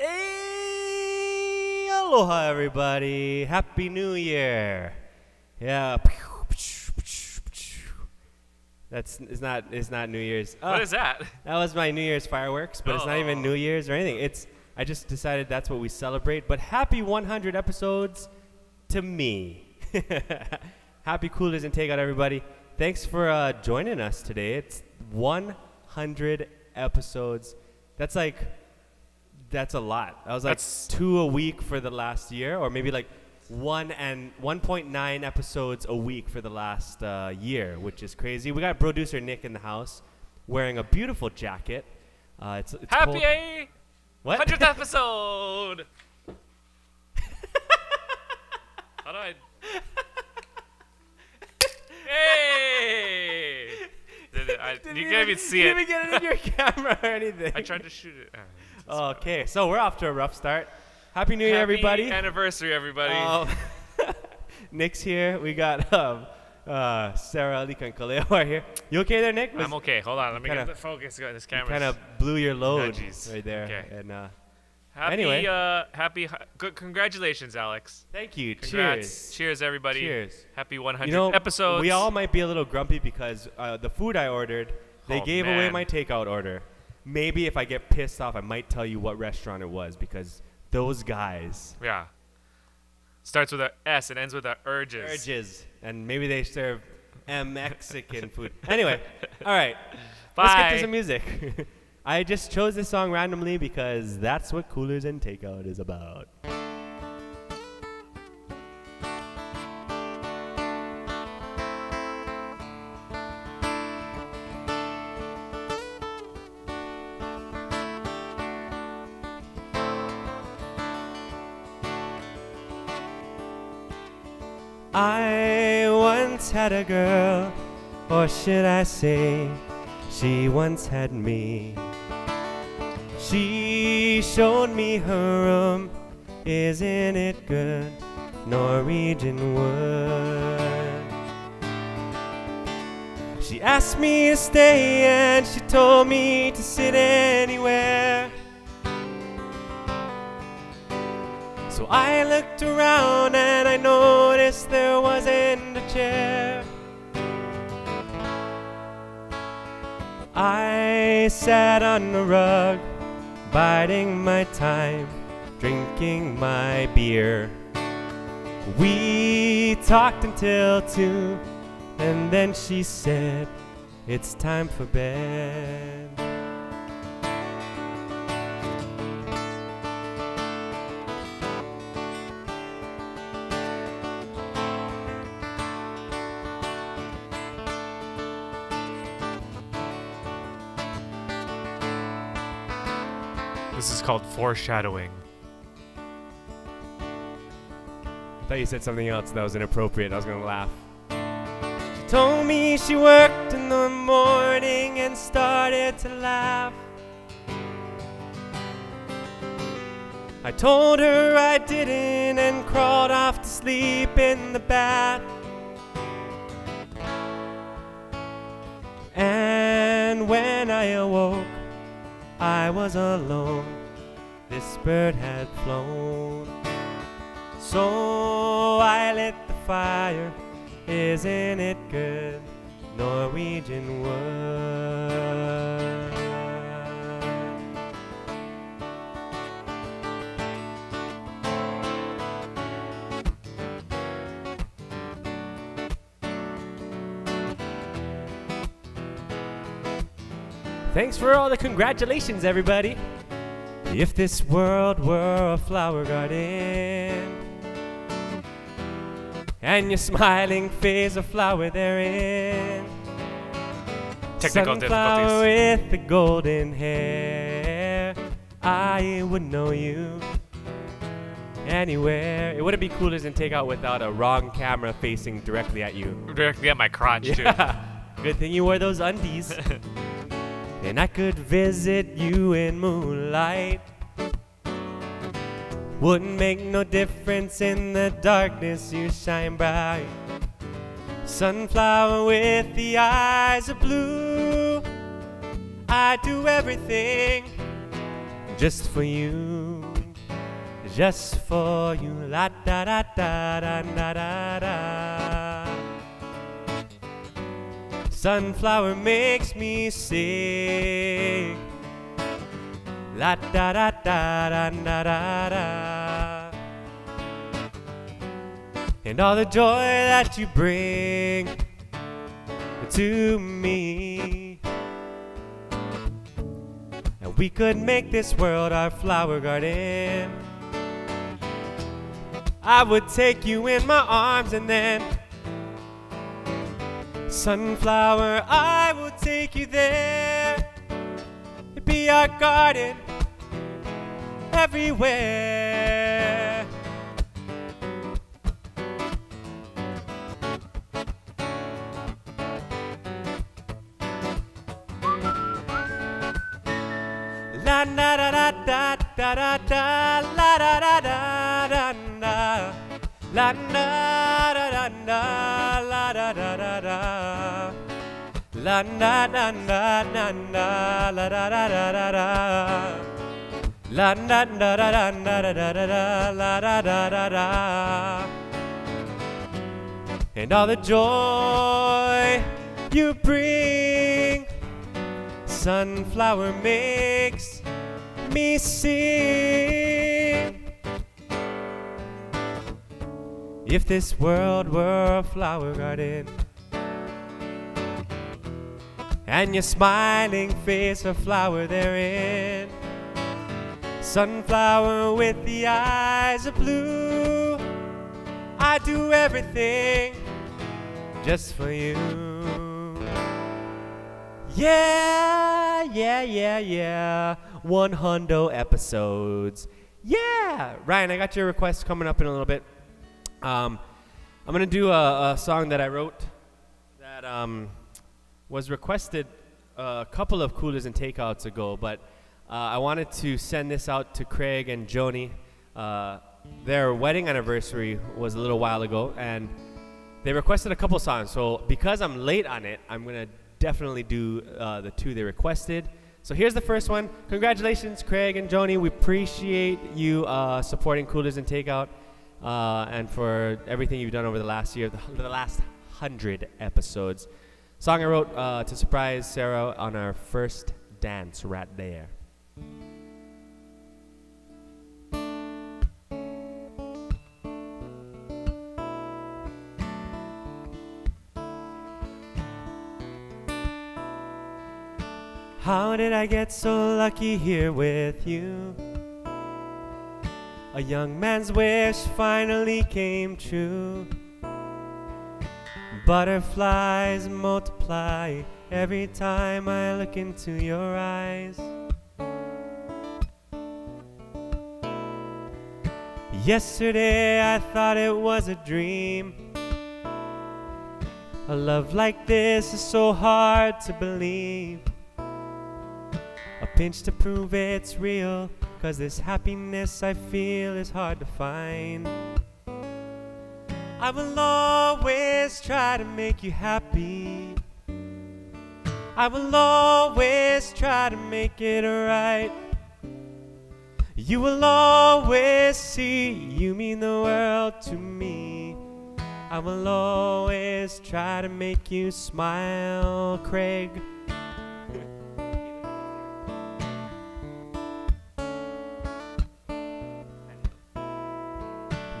Hey, aloha, everybody! Happy New Year! Yeah. That's it's not it's not New Year's. What Ah, is that? That was my New Year's fireworks, but it's not even Oh. New Year's or anything. It's I just decided that's what we celebrate. But happy 100 episodes to me. happy Coolers and Takeout, everybody. Thanks for uh, joining us today. It's 100 episodes. That's like that's a lot. I was like That's- two a week for the last year, or maybe like one and 1.9 episodes a week for the last uh, year, which is crazy. We got producer Nick in the house wearing a beautiful jacket. Uh, it's, it's Happy cold. What? 100th episode! How do I. Hey! Did it, I, you even- can't even see it. didn't even get it in your camera or anything. I tried to shoot it. Okay, so we're off to a rough start. Happy New Year, Happy everybody. anniversary, everybody. Um, Nick's here. We got um, uh, Sarah, Alika, and Kaleo are here. You okay there, Nick? I'm okay. Hold on. Let me kinda- get the focus on this camera. Kind of blew your load Nudgies. right there. Okay. And uh, Happy, anyway. uh, happy, good, congratulations, Alex. thank you. Congrats. Cheers. Cheers, everybody. Cheers. Happy 100 You know, episodes. we all might be a little grumpy because uh, the food I ordered, they Oh, gave away my takeout order. Maybe if I get pissed off, I might tell you what restaurant it was because those guys Yeah. Starts with a S and ends with a urges. urges, and maybe they serve M Mexican food. Anyway, all right, let's get to some music. I just chose this song randomly because that's what Coolers and Takeout is about. Once had a girl, or should I say, she once had me. She showed me her room, isn't it good? Norwegian wood. She asked me to stay and she told me to sit anywhere. So I looked around and I noticed there wasn't chair. I sat on the rug, biding my time, drinking my beer. We talked until two, and then she said, It's time for bed. Is called foreshadowing. I thought you said something else that was inappropriate. I was gonna laugh. She told me she worked in the morning and started to laugh. I told her I didn't and crawled off to sleep in the bath. And when I awoke, I was alone. This bird had flown. So I lit the fire. Isn't it good? Norwegian wood. Thanks for all the congratulations, everybody. If this world were a flower garden and your smiling face a flower therein, Technical sunflower difficulties. with the golden hair, I would know you anywhere. It wouldn't be coolers and take out without a wrong camera facing directly at you. Directly at my crotch, too. Good thing you wore those undies. and I could visit you in moonlight. Wouldn't make no difference in the darkness, you shine bright. Sunflower with the eyes of blue. I'd do everything just for you. just for you. La da da da da da da da. Sunflower makes me sick. La da da da da da da da. And all the joy that you bring to me. And we could make this world our flower garden. I would take you in my arms and then Sunflower, I will take you there. It'd be our garden everywhere. La da da da da da da da la da da da da da la da da da da la da da da da la da da da da da la da da da da da la da da da da da da da da la da da da da and all the joy you bring sunflower makes me sing if this world were a flower garden and your smiling face a flower therein sunflower with the eyes of blue I do everything just for you. Yeah yeah yeah yeah. One hundo episodes. Yeah Ryan I got your request coming up in a little bit um, I'm gonna do a, a song that I wrote that um, was requested a couple of coolers and takeouts ago, but uh, I wanted to send this out to Craig and Joni. Uh, their wedding anniversary was a little while ago, and they requested a couple songs. So because I'm late on it, I'm gonna definitely do uh, the two they requested. So here's the first one. Congratulations, Craig and Joni. We appreciate you uh, supporting Coolers and Takeout uh, and for everything you've done over the last year, the, the last hundred episodes. Song I wrote uh, to surprise Sarah on our first dance right there. How did I get so lucky here with you? A young man's wish finally came true. Butterflies multiply every time I look into your eyes. Yesterday I thought it was a dream. A love like this is so hard to believe. A pinch to prove it's real, cause this happiness I feel is hard to find. I will always try to make you happy. I will always try to make it right. You will always see you mean the world to me. I will always try to make you smile, Craig.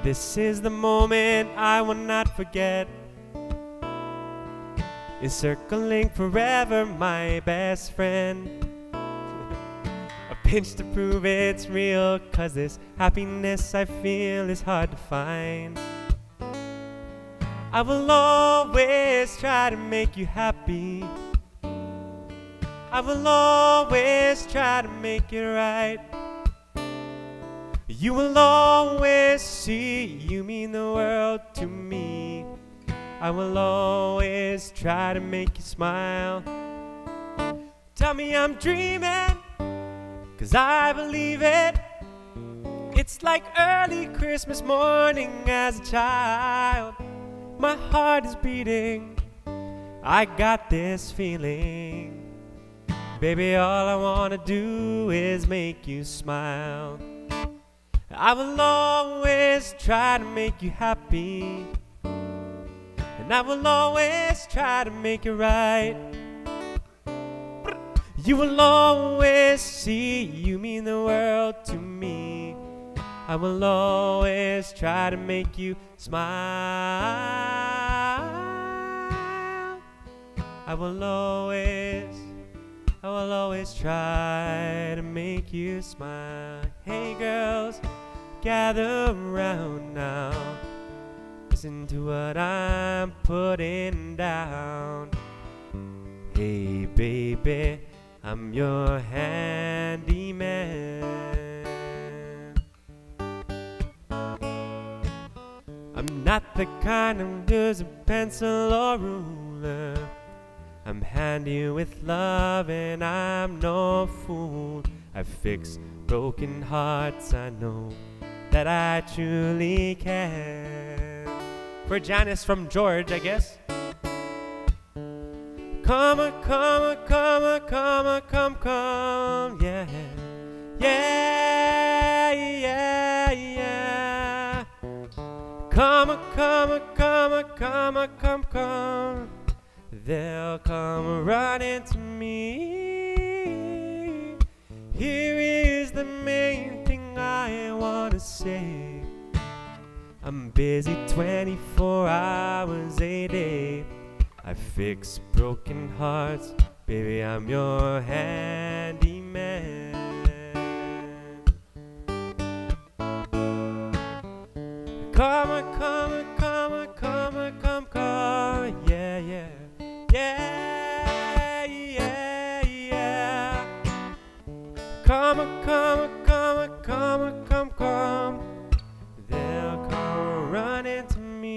This is the moment I will not forget. Encircling forever my best friend. A pinch to prove it's real, cause this happiness I feel is hard to find. I will always try to make you happy. I will always try to make it right. You will always see you mean the world to me. I will always try to make you smile. Tell me I'm dreaming, cause I believe it. It's like early Christmas morning as a child. My heart is beating. I got this feeling. Baby, all I wanna do is make you smile. I will always try to make you happy. And I will always try to make it right. You will always see you mean the world to me. I will always try to make you smile. I will always, I will always try to make you smile. Hey girls, gather around now. Listen to what I'm putting down. Hey baby, I'm your handyman. I'm not the kind of use a pencil or ruler. I'm handy with love and I'm no fool. I fix broken hearts, I know that I truly can. For Janice from George, I guess. Come come come come come, come, yeah. Yeah, yeah, yeah. Come come come come come, come. They'll come running to me. Here is the main I want to say. I'm busy 24 hours a day. I fix broken hearts, baby. I'm your handyman. Come on, come on, come on, come on, come, come, yeah, yeah, yeah, yeah, yeah. Come on, come on, come come. They'll come running to me.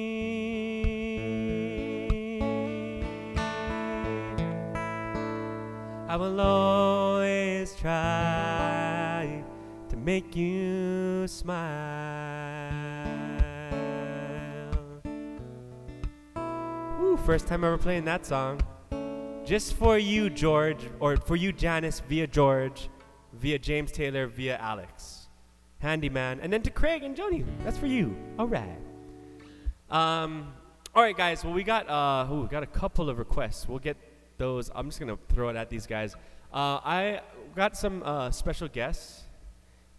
I will always try to make you smile. Woo, first time ever playing that song. Just for you, George, or for you, Janice, via George, via James Taylor, via Alex. Handyman. And then to Craig and Jody. That's for you. All right. Um, all right, guys. Well, we got uh, ooh, we got a couple of requests. We'll get those. I'm just gonna throw it at these guys. Uh, I got some uh, special guests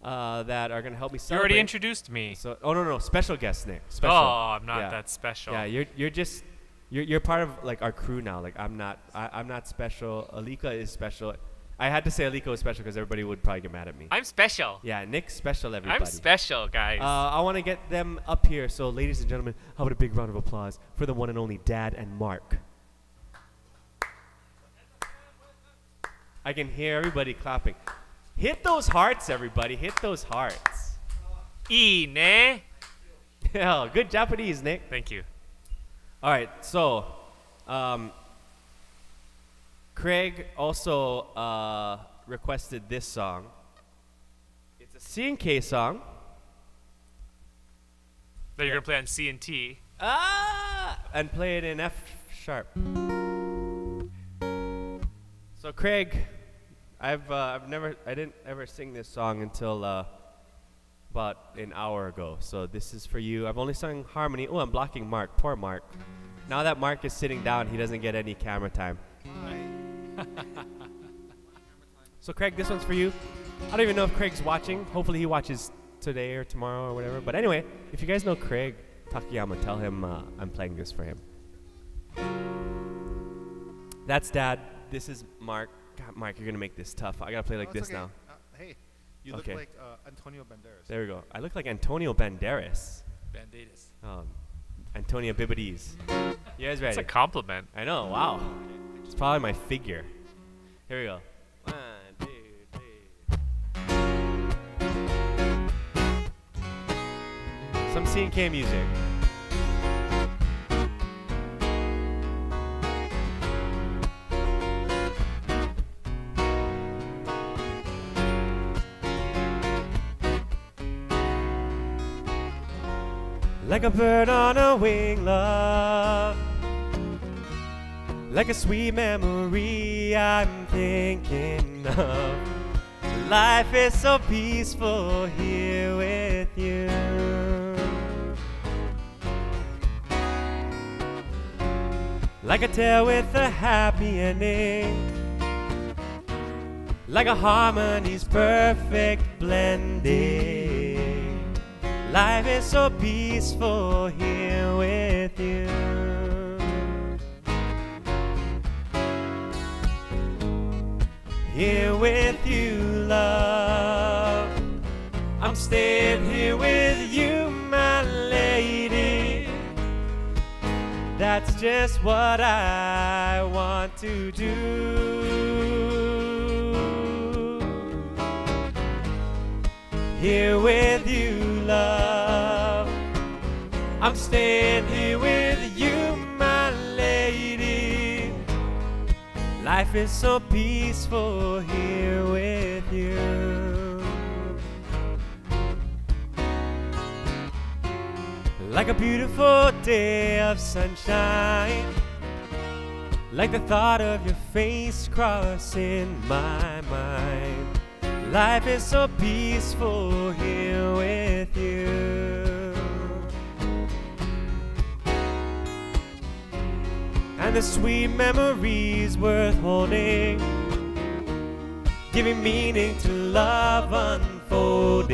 uh, that are gonna help me You celebrate. already introduced me. So, oh no, no, special guest, Nick. Special. Oh, I'm not Yeah. that special. Yeah, you're you're just you're you're part of like our crew now. Like I'm not I, I'm not special. Alika is special. I had to say Alika was special because everybody would probably get mad at me. I'm special. yeah, Nick's special. Everybody. I'm special, guys. Uh, I want to get them up here. So, ladies and gentlemen, how about a big round of applause for the one and only Dad and Mark? I can hear everybody clapping. Hit those hearts, everybody. Hit those hearts. Ine. Yeah, good Japanese, Nick. Thank you. All right, so um, Craig also uh, requested this song. It's a C and K song. That you're gonna play on C and T. Ah, and play it in F sharp. So Craig, I've uh, I've never I didn't ever sing this song until uh, about an hour ago. So this is for you. I've only sung harmony. Oh, I'm blocking Mark. Poor Mark. Now that Mark is sitting down, he doesn't get any camera time. So Craig, this one's for you. I don't even know if Craig's watching. Hopefully he watches today or tomorrow or whatever. But anyway, if you guys know Craig Takayama, tell him uh, I'm playing this for him. That's Dad. This is Mark. God, Mark, you're gonna make this tough. I gotta play like No, this okay. now. Uh, hey, you Okay. look like uh, Antonio Banderas. There we go. I look like Antonio Banderas. Banditas. Um, Antonio Bibides. You guys It's ready? a compliment. I know. Wow. It's probably my figure. Here we go. One, two, three. Some C and K music. Like a bird on a wing, love. Like a sweet memory I'm thinking of. Life is so peaceful here with you. Like a tale with a happy ending. Like a harmony's perfect blending. Life is so peaceful here with you. Here with you, love. I'm staying here with you, my lady. That's just what I want to do. Here with you, love. I'm staying here Life is so peaceful here with you. Like a beautiful day of sunshine. Like the thought of your face crossing my mind. Life is so peaceful here with you. The sweet memories worth holding. Giving meaning to love unfolding.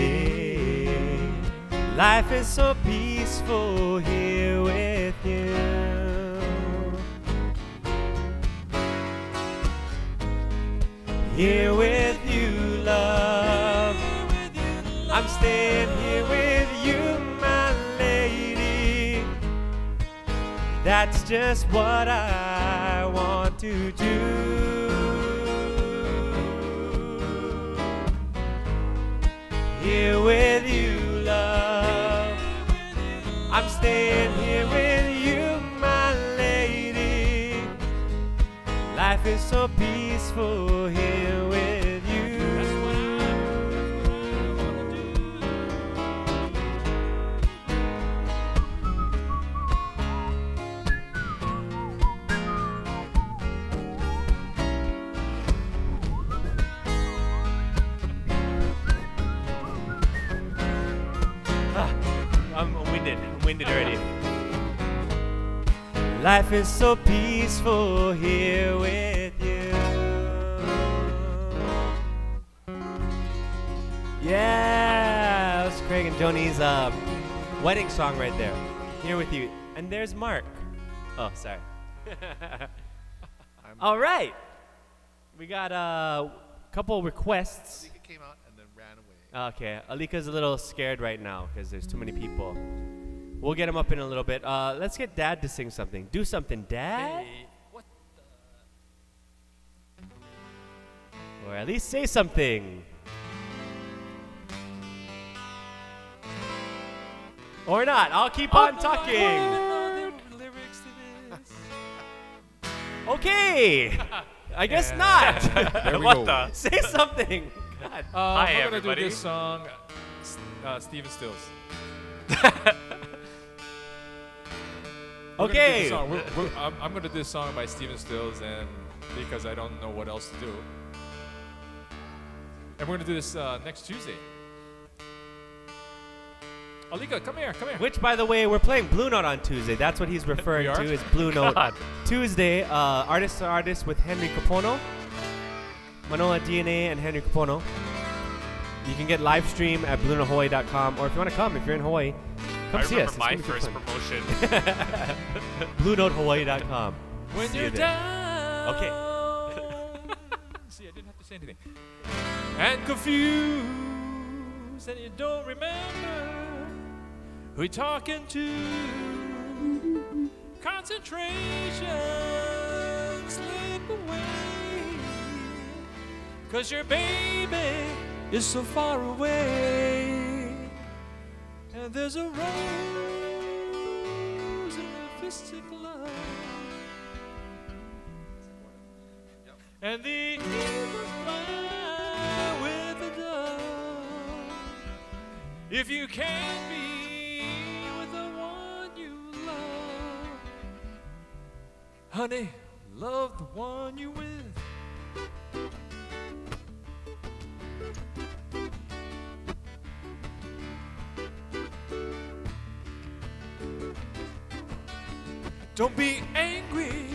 Life is so peaceful here with you. Here with you, love. I'm staying here with That's just what I want to do. Here with you, love. I'm staying here with you, my lady. Life is so peaceful here with winded. Already. Life is so peaceful here with you. Yeah, that's Craig and Joni's uh, wedding song right there. Here with you. And there's Mark. Oh, sorry. All right. We got a couple requests. Alika came out and then ran away. Okay, Alika's a little scared right now because there's too many people. We'll get him up in a little bit. Uh, let's get Dad to sing something. Do something, Dad. what Or at least say something. Or not. I'll keep on talking. Okay. I guess not. What go. the? say something. God. Uh, Hi, I'm gonna do this song, s- uh, Stephen Stills. We're gonna do Okay. song. We're, we're, I'm, I'm gonna do this song by Stephen Stills, and because I don't know what else to do, and we're gonna do this uh, next Tuesday. Alika, come here, come here. Which, by the way, we're playing Blue Note on Tuesday. That's what he's referring to is Blue Note God. Tuesday. Uh, artist to artist with Henry Kapono, Manoa DNA, and Henry Kapono. You can get live stream at BlueNoteHawaii.com, or if you want to come, if you're in Hawaii, come I see remember us. my It's gonna be first fun. promotion. BlueNoteHawaii.com. when See you're you there. down. Okay. See, I didn't have to say anything. And confused, and you don't remember who you're talking to. Concentration slip away. Cause your baby is so far away. And there's a rose in a mystic love. And the eagles fly with the dove. If you can't be with the one you love, honey, love the one you with. Don't be angry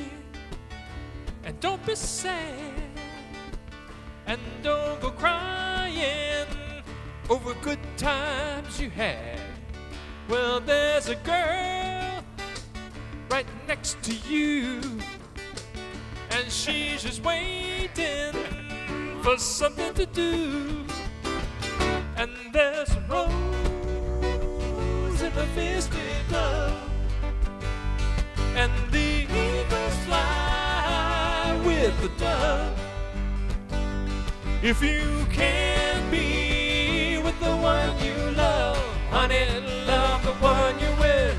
and don't be sad and don't go crying over good times you had. Well, there's a girl right next to you, and she's just waiting for something to do. And there's a rose in the fisted glove, and the eagles fly with the dove. If you can't be with the one you love, honey, love the one you're with.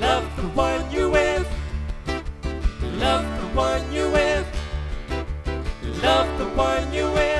Love the one you're with. Love the one you're with. Love the one you're with.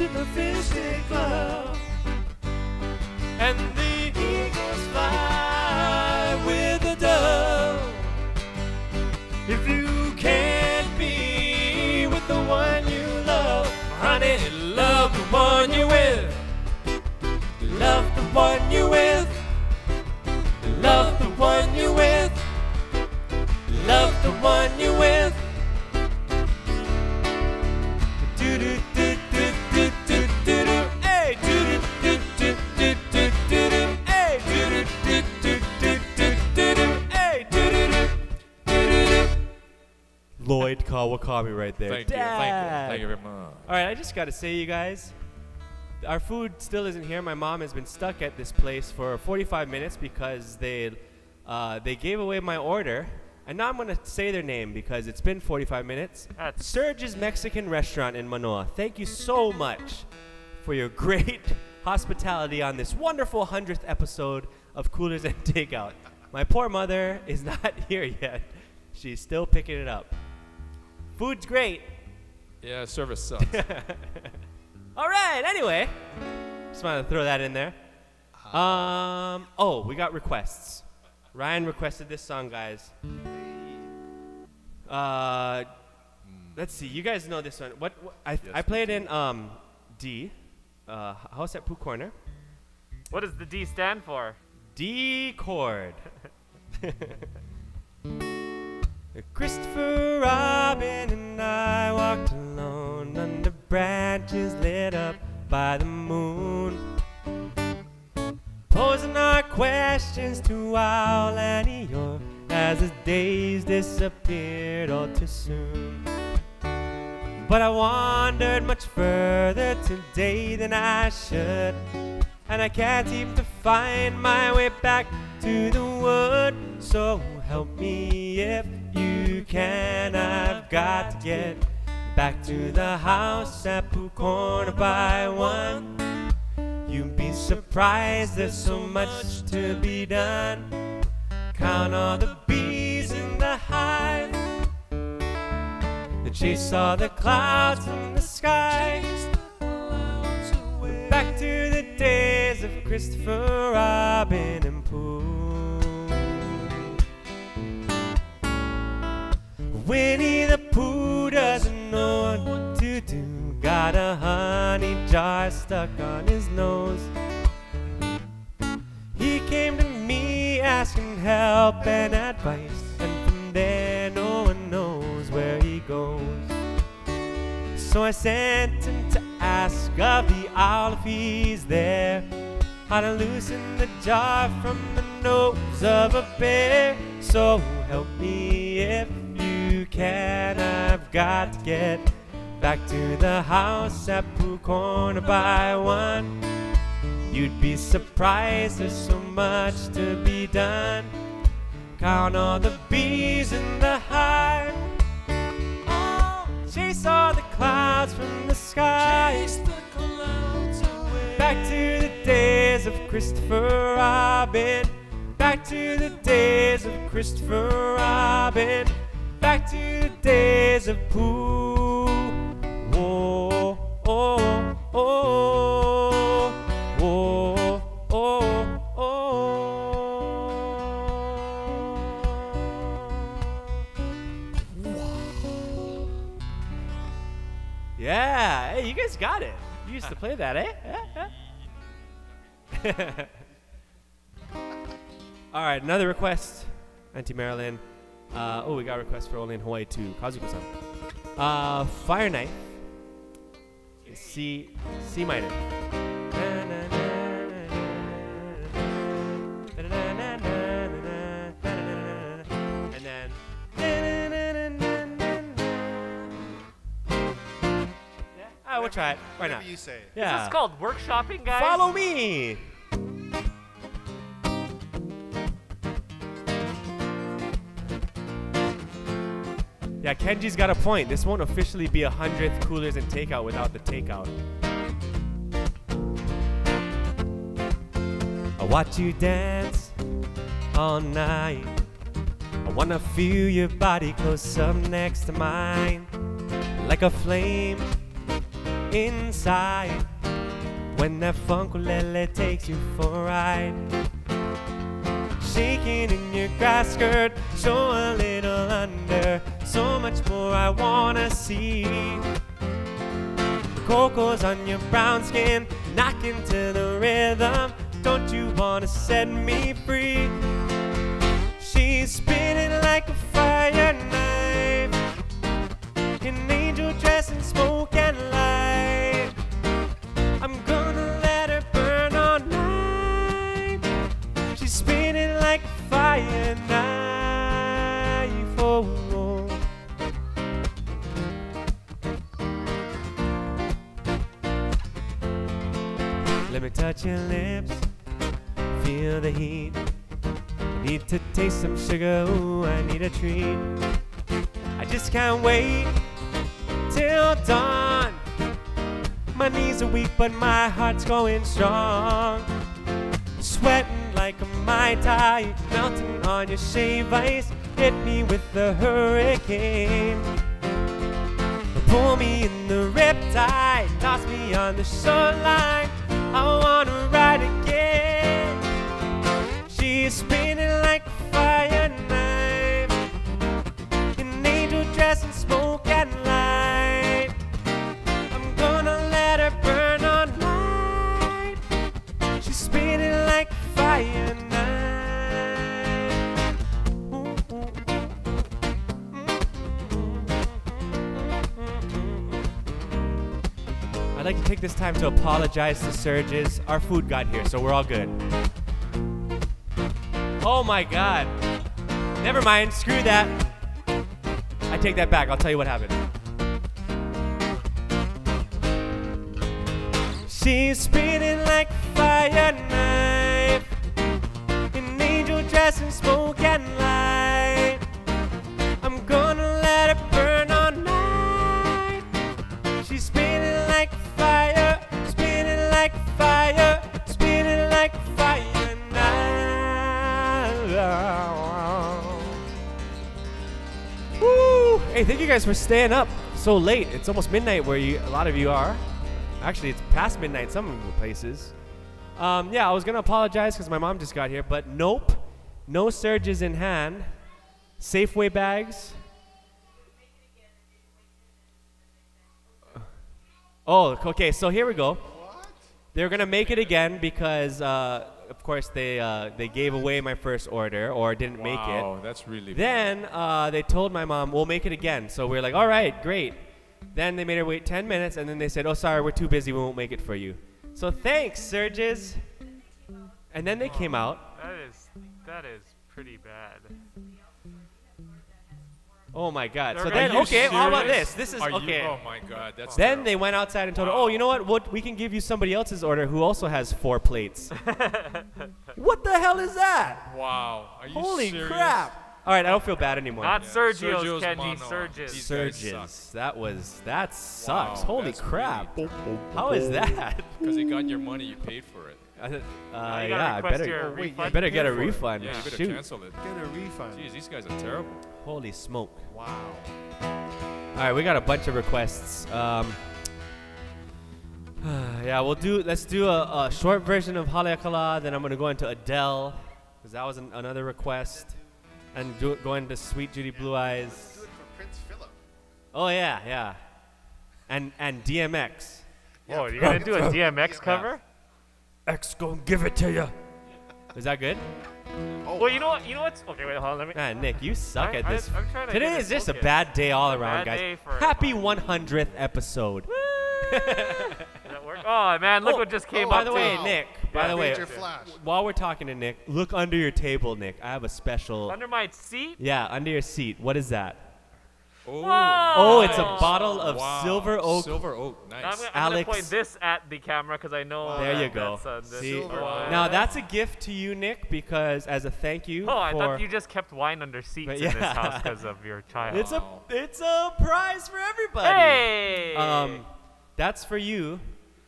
In the fisted glove, and Lloyd Kawakami right there. Thank you, thank you, Dad. thank you very much. All right, I just got to say, you guys, our food still isn't here. My mom has been stuck at this place for 45 minutes because they uh, they gave away my order, and now I'm gonna say their name because it's been 45 minutes. That's- Serg's Mexican Restaurant in Manoa. Thank you so much for your great hospitality on this wonderful 100th episode of Coolers and Takeout. My poor mother is not here yet. She's still picking it up. Food's great. Yeah, service sucks. All right. Anyway, just wanted to throw that in there. Um. Oh, we got requests. Ryan requested this song, guys. Uh, let's see. You guys know this one. What, what I, Yes, I played do. in um, D, uh, House at Pooh Corner. What does the D stand for? D chord. Christopher Robin and I walked alone under branches lit up by the moon. Posing our questions to Owl and Eeyore as the days disappeared all too soon. But I wandered much further today than I should. And I can't seem to find my way back to the wood. So help me if you can. I've got to get back to the house at Pooh Corner by one. You'd be surprised, there's so much to be done. Count all the bees in the hive. Chase all the clouds in the sky. Back to the days of Christopher Robin and Pooh. Winnie the Pooh doesn't know what to do. Got a honey jar stuck on his nose. He came to me asking help and advice, and from there no one knows where he goes. So I sent him to ask of the he's there. How to loosen the jar from the nose of a bear. So help me if you can. I've got to get back to the house at Pooh Corner by one. You'd be surprised, there's so much to be done. Count all the bees in the hive. Oh, chase all the clouds from the sky. Back to the days of Christopher Robin. Back to the days of Christopher Robin. Back to the days of Pooh. Oh, oh, oh, guys got it. You used to play that, eh? All right, another request, Auntie Marilyn. Uh, oh, we got a request for only in Hawaii too. Kazuko-san. Uh, Fire Knife. C C minor. Yeah, I will try it. Why not? Whatever you say. Yeah. Is this called workshopping, guys? Follow me. Yeah, Kenji's got a point. This won't officially be a hundredth coolers and takeout without the takeout. I watch you dance all night. I wanna feel your body close up next to mine, like a flame inside. When that funkulele takes you for a ride. Shaking in your grass skirt Show a little under. So much more I wanna see. Coco's on your brown skin Knocking to the rhythm. Don't you wanna set me free? She's spinning like a fire knife. An angel dressed in smoke I need a treat. I just can't wait till dawn. My knees are weak, but my heart's going strong. Sweating like a Mai Tai, melting on your shave ice. Hit me with the hurricane. Pull me in the riptide, toss me on the shoreline. I wanna ride again. She's spinning like this time to apologize to Serg's. Our food got here, so we're all good. Oh my god. Never mind, screw that. I take that back. I'll tell you what happened. She's spinning like guys for staying up so late. It's almost midnight where you, a lot of you are. Actually, it's past midnight some places. Um, yeah, I was gonna apologize because my mom just got here, but nope, no Serg's in hand. Safeway bags. Oh, okay. So here we go. What? They're gonna make it again because, uh, of course, they uh, they gave away my first order or didn't make it. Wow, that's really Then uh, they told my mom, we'll make it again. So we are like, all right, great. Then they made her wait 10 minutes, and then they said, oh, sorry, we're too busy, we won't make it for you. So thanks, Serg's. And then they came out. That is that is pretty bad. Oh my God. So They're then, Are you okay, how about this? This is Are you- okay. oh my god, that's Then terrible. they went outside and told her, oh, you know what? what? We can give you somebody else's order who also has four plates. what the hell is that? Wow. Are you Holy serious? crap. All right, I don't feel bad anymore. Not Yeah. Sergio's, Sergio's Kenji, mono. Serg's. Serg's. That was, that sucks. Wow, Holy that's crap. How is that? Because you got your money, you paid for it. Uh, uh, yeah, I request better, your oh, wait, refund. I better get a Pay for it. refund. Yeah, you better Shoot. cancel it. Get a refund. Jeez, these guys are terrible. Holy smoke. Wow. All right, we got a bunch of requests. Um, yeah, we'll do. Let's do a, a short version of Haleakala. Then I'm gonna go into Adele, because that was an, another request, and do, go into Suite Judy Blue Eyes. Do it for Prince Philip. Oh yeah, yeah, and and DMX. Whoa, you're gonna do a DMX cover? X gonna give it to you. Is that good? Oh, Well, you know what? You know what's okay? Wait, hold on. Let me. Ah, Nick, you suck I- at this. I'm trying to Today is it just a bad day all around, bad guys. day for Happy 100th episode. That work? Oh man, look Oh, what just came by up. By the way, Wow. Nick. By the way, flash. while we're talking to Nick, look under your table, Nick. I have a special. under my seat. Yeah, under your seat. What is that? Oh, Whoa! Oh, it's a bottle of wow. Silver Oak. Silver Oak, nice. I'm, gonna, I'm gonna point this at the camera because I know. There you go. that's, uh, See, Silver one. Now that's a gift to you, Nick, because as a thank you Oh, I thought you just kept wine under seats But in this house because of your child. it's a it's a prize for everybody. hey. Um, that's for you,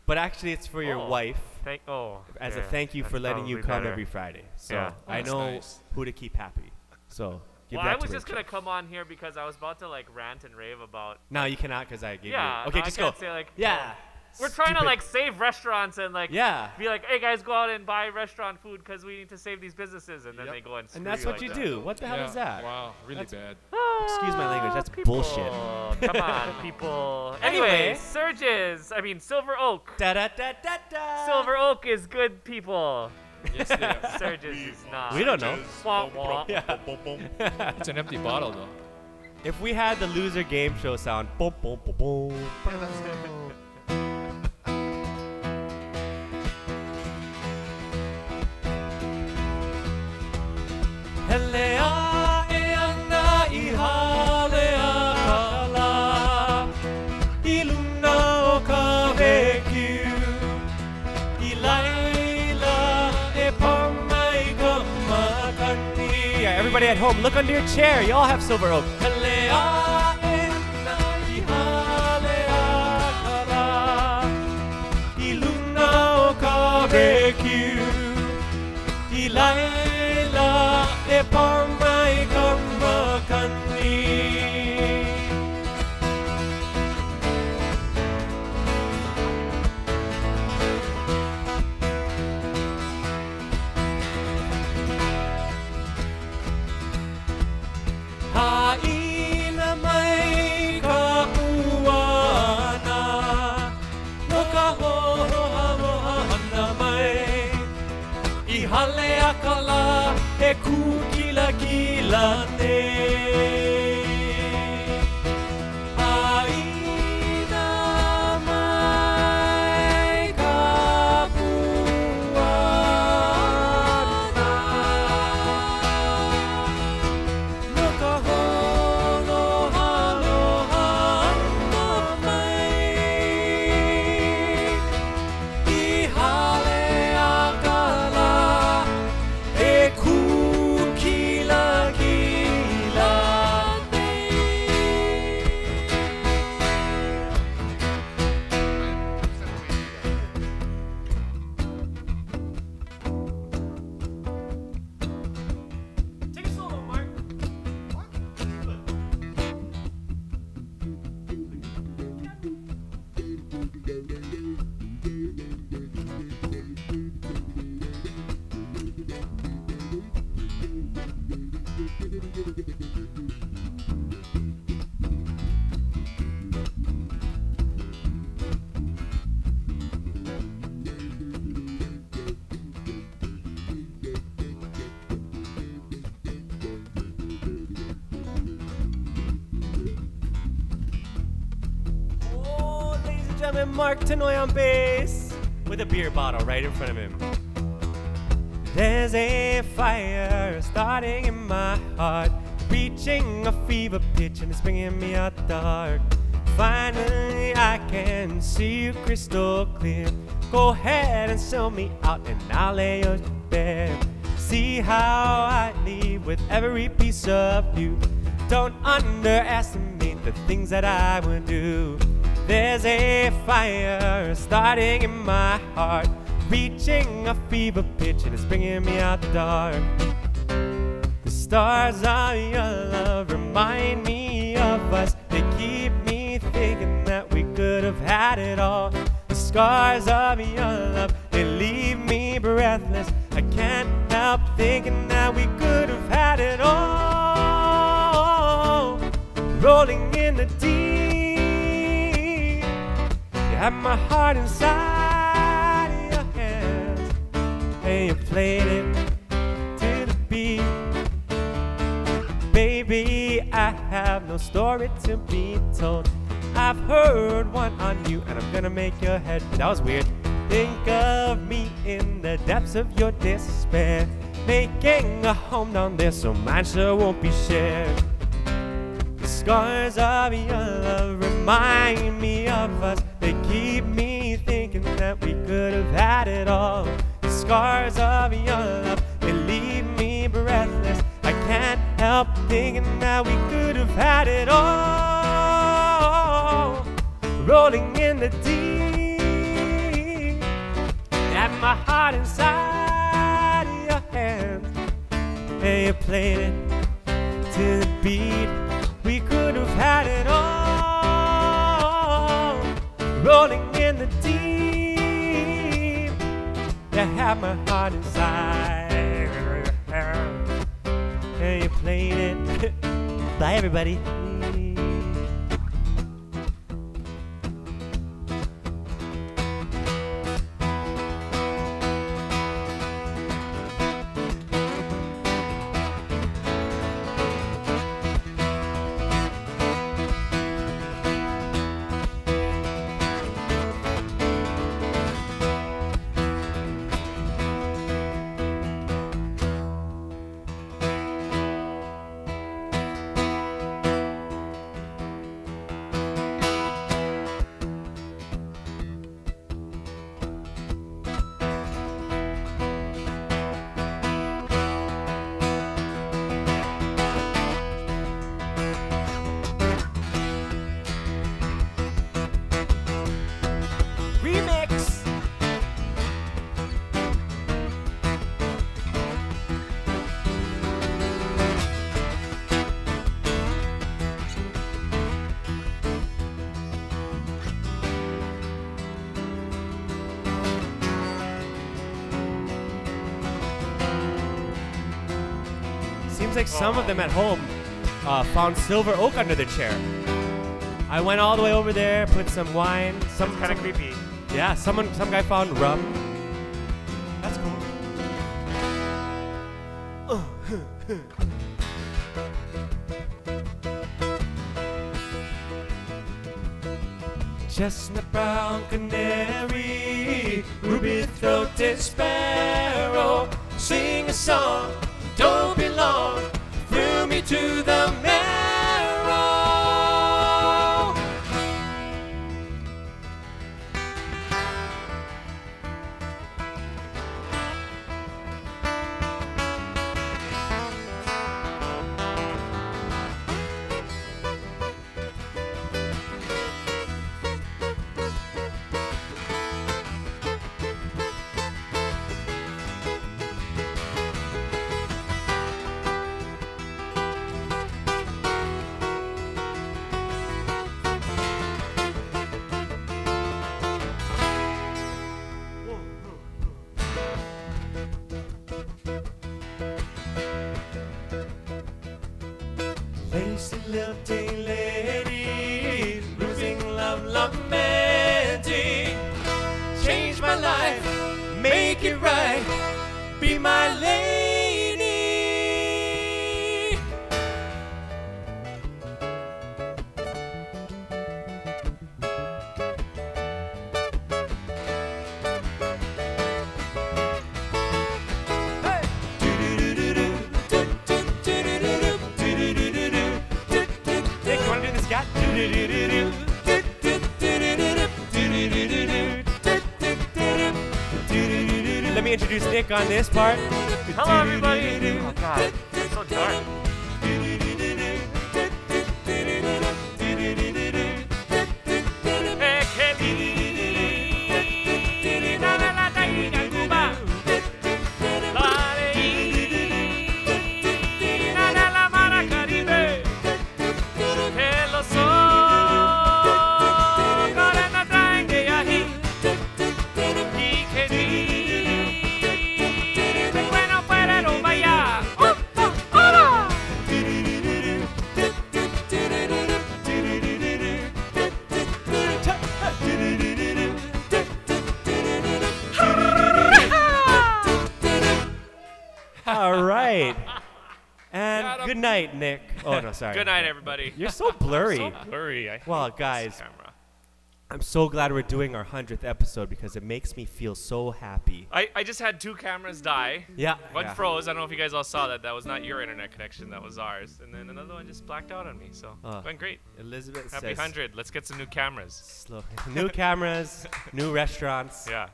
but actually it's for your Oh. wife Thank. Oh. as a thank you that's for letting you come better. every Friday. So Yeah. I That's know nice. who to keep happy. So give Well, that I to was just gonna come on here because I was about to like rant and rave about. No, you cannot because I gave Yeah. you. Okay, no, just I go. can't Say, like, yeah. oh. We're trying to like save restaurants and like Yeah. be like, hey guys, go out and buy restaurant food because we need to save these businesses, and then Yep. they go and. And screw that's what like you that. do. What the hell yeah. is that? Wow, really That's- bad. Excuse my language, that's Ah, people. bullshit. Come on, people. Anyway. Anyway, Serg's. I mean, Silver Oak. Da da da da da. Silver Oak is good people. Yes, they are. Serg's is not. We don't know. Wah, wah. Yeah. It's an empty bottle though. If we had the loser game show sound, boom, boom, boom, boom. Helea Everybody at home, look under your chair. You all have silver oak. I on with a beer bottle right in front of him. There's a fire starting in my heart, reaching a fever pitch and it's bringing me out dark. Finally, I can see you crystal clear. Go ahead and sell me out, and I'll lay yours bare. See how I leave with every piece of you. Don't underestimate the things that I would do. There's a fire starting in my heart, reaching a fever pitch, and it's bringing me out the dark. The stars of your love remind me of us. They keep me thinking that we could have had it all. The scars of your love, they leave me breathless. I can't help thinking that we could have had it all. Rolling in the deep. Have my heart inside your hands. And you played it to the beat. Baby, I have no story to be told. I've heard one on you, and I'm gonna make your head. That was weird. Think of me in the depths of your despair, making a home down there so mine sure won't be shared. The scars of your love remind me of us. They keep me thinking that we could have had it all. The scars of your love, they leave me breathless. I can't help thinking that we could have had it all. Rolling in the deep, have my heart inside your hands, and you played it to the beat. We could have had it all. Rolling in the deep. You have my heart inside. And you played it. Bye, everybody. Some of them at home uh, found silver oak under the chair. I went all the way over there, put some wine, some Kind of creepy. Yeah, someone, some guy found rum. That's cool. Chestnut brown canary, part. Night, Nick. Oh no, sorry. Good night, everybody. You're so blurry. so blurry. I Well, hate this guys, camera. I'm so glad we're doing our hundredth episode because it makes me feel so happy. I, I just had two cameras die. Yeah. One yeah. froze. I don't know if you guys all saw that. That was not your internet connection. That was ours. And then another one just blacked out on me. So Oh. went great. Elizabeth Happy says, hundred. Let's get some new cameras. Slow. new cameras, new restaurants. Yeah.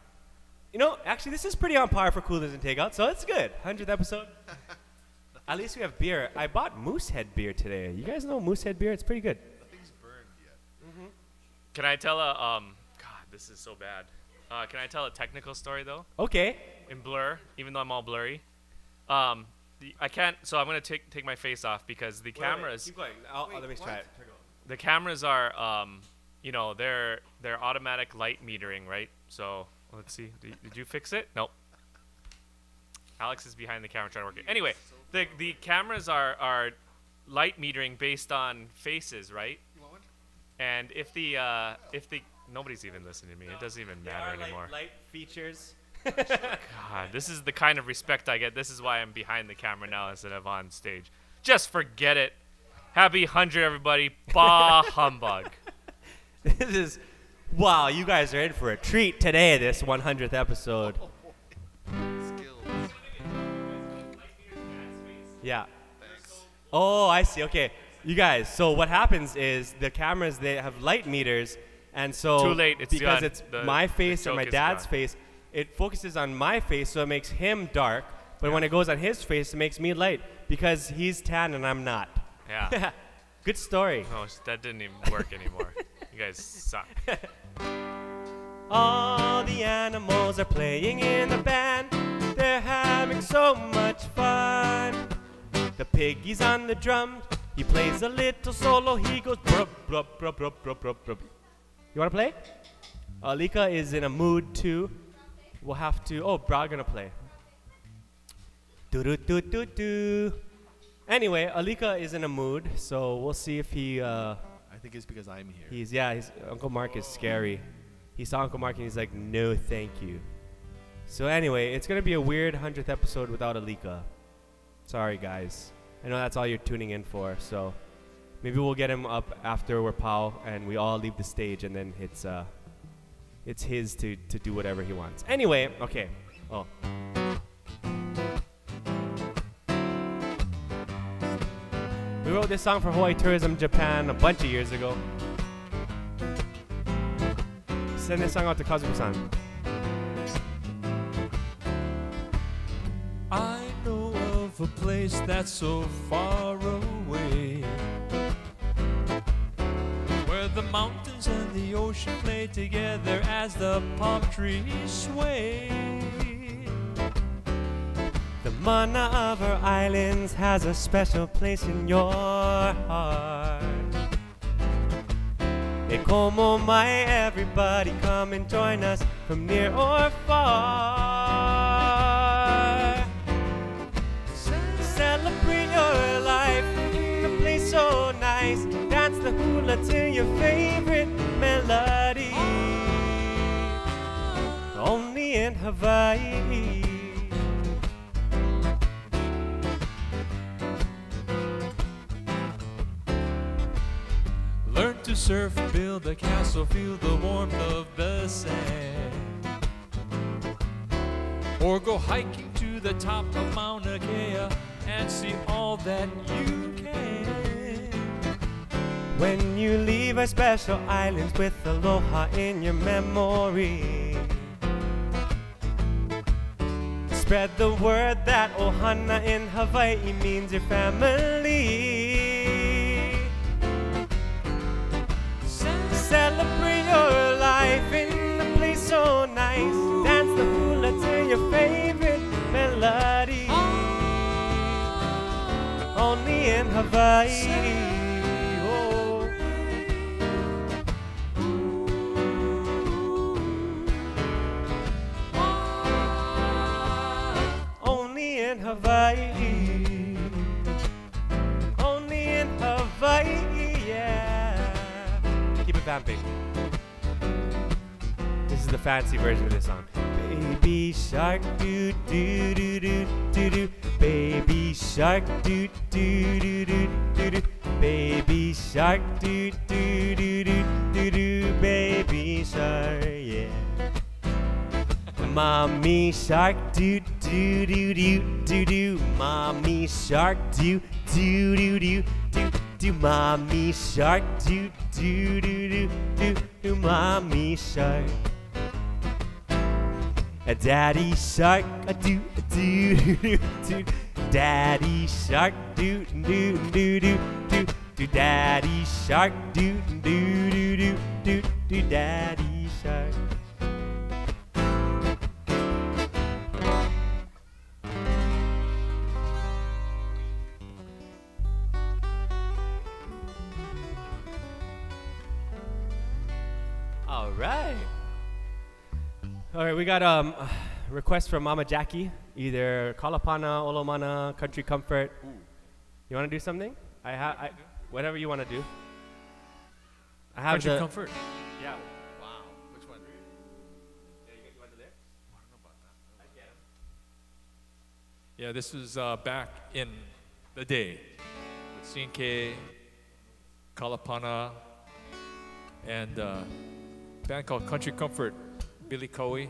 You know, actually, this is pretty on par for Coolers and Takeout, so it's good. 100th episode. At least we have beer. I bought Moosehead beer today. You guys know Moosehead beer? It's pretty good. Nothing's burned yet. Can I tell a um? God, this is so bad. Uh, can I tell a technical story though? Okay. In Blur, even though I'm all blurry. Um, the, I can't. So I'm gonna take take my face off because the cameras. Keep going. I'll, Wait, let me try it. the cameras are um, you know, they're they're automatic light metering, right? So let's see. Did, did you fix it? Nope. Alex is behind the camera trying to work it. Anyway, the the cameras are are light metering based on faces, right? You want one? And if the uh, if the nobody's even listening to me, it doesn't even matter anymore. light features. God, this is the kind of respect I get. This is why I'm behind the camera now instead of on stage. Just forget it. Happy hundred, everybody. Bah humbug. this is, wow, you guys are in for a treat today, this 100th episode. Yeah. Thanks. Oh, I see. Okay. You guys, so what happens is the cameras, they have light meters, and so Too late, it's because gone. it's The- my face or joke my dad's face, it focuses on my face, so it makes him dark. But when it goes on his face, it makes me light because he's tan and I'm not. Yeah. Good story. No, sh- that didn't even work anymore. You guys suck. All the animals are playing in the band. They're having so much fun. The piggy's on the drums. He plays a little solo. He goes brub brub brub brub brub brub brub. You wanna play? Alika is in a mood too. We'll have to. Oh, Bra gonna play. Do do do do do. Anyway, Alika is in a mood, so we'll see if he. Uh, I think it's because I'm here. He's yeah. He's, Uncle Mark is scary. He saw Uncle Mark and he's like, no, thank you. So anyway, it's gonna be a weird hundredth episode without Alika. Sorry, guys. I know that's all you're tuning in for. So maybe we'll get him up after we're pow and we all leave the stage, and then it's uh, it's his to to do whatever he wants. Anyway, okay. Oh. We wrote this song for Hawaii Tourism Japan a bunch of years ago. Send this song out to Kazuko-san. Of a place that's so far away Where the mountains and the ocean play together as the palm trees sway The mana of our islands has a special place in your heart. E komo mai, everybody come and join us from near or far. Nice. Dance the hula to your favorite melody. Only in Hawaii. Learn to surf, build a castle, feel the warmth of the sand. Or go hiking to the top of Mauna Kea and see all that you can. When you leave our special islands with aloha in your memory. Spread the word that Ohana in Hawaii means your family. Celebrate your life in a place so nice. Dance the hula to your favorite melody. Only in Hawaii. Vamping. This is the fancy version of this song. Baby shark doo doo doo doo doo doo. Baby shark doo doo doo doo doo doo. Baby shark doo doo doo doo doo doo. Baby shark, yeah. Mommy shark doo doo doo doo doo doo. Mommy shark doo doo doo doo doo. Mommy shark doo doo doo doo doo doo. Mommy shark. A daddy shark a doo a doo doo doo doo. Daddy shark doo doo doo doo doo doo. Daddy shark doo doo doo doo doo doo. Daddy shark. All right, we got um, a request from Mama Jackie, either Kalapana, Olomana, Country Comfort. You want to do something? I have, I, whatever you want to do. I have Country. Comfort. Yeah. Wow. Which one? Are you? Yeah, Yeah, this was uh, back in the day with C&K, Kalapana, and uh, a band called Country Comfort, Billy Kaui.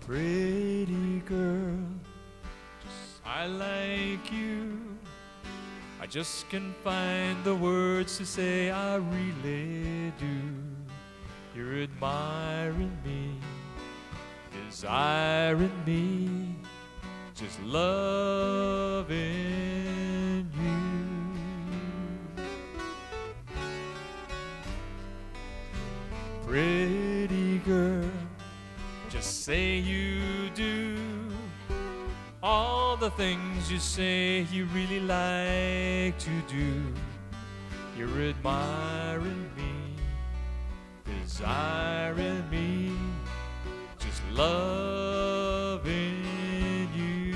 Pretty girl, I like you. I just can't find the words to say I really do. You're admiring desiring me, just loving you. Pretty girl, just say you do all the things you say you really like to do. You're admiring me, desiring me, just loving you.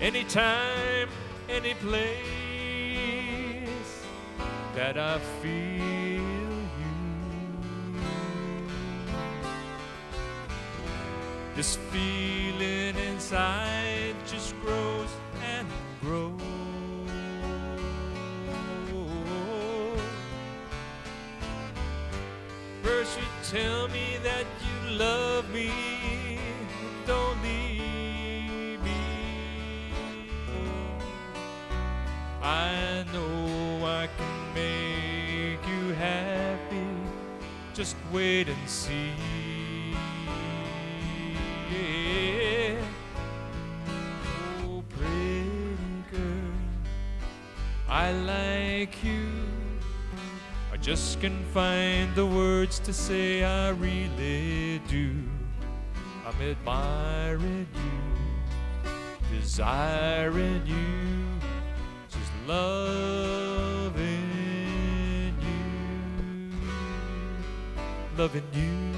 Anytime, any place that I feel you. This feeling inside tell me that you love me, don't leave me. I know I can make you happy. Just wait and see. Oh, pretty girl, I like you. Just can't find the words to say I really do. I'm admiring you, desiring you, just loving you, loving you,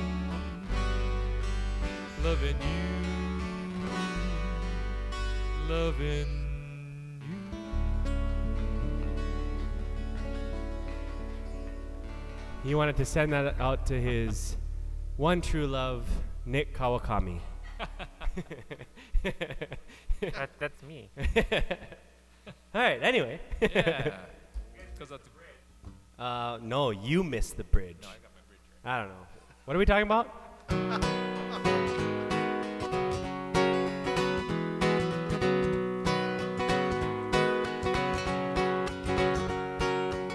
loving you, loving He wanted to send that out to his one true love, Nick Kawakami. that, that's me. All right, anyway. Yeah. Because of the Uh, no, you missed the bridge. I don't know. What are we talking about?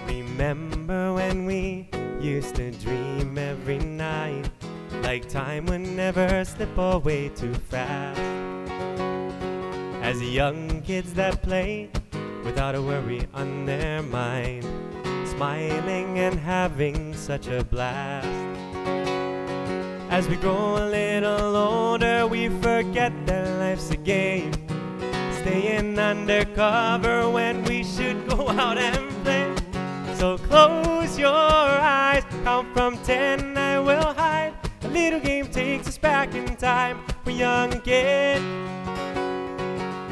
Remember when we used to dream every night like time would never slip away too fast. As young kids that play without a worry on their mind, smiling and having such a blast. As we grow a little older, we forget that life's a game. Staying undercover when we should go out and. So close your eyes, count from ten, and I will hide. A little game takes us back in time. We're young again.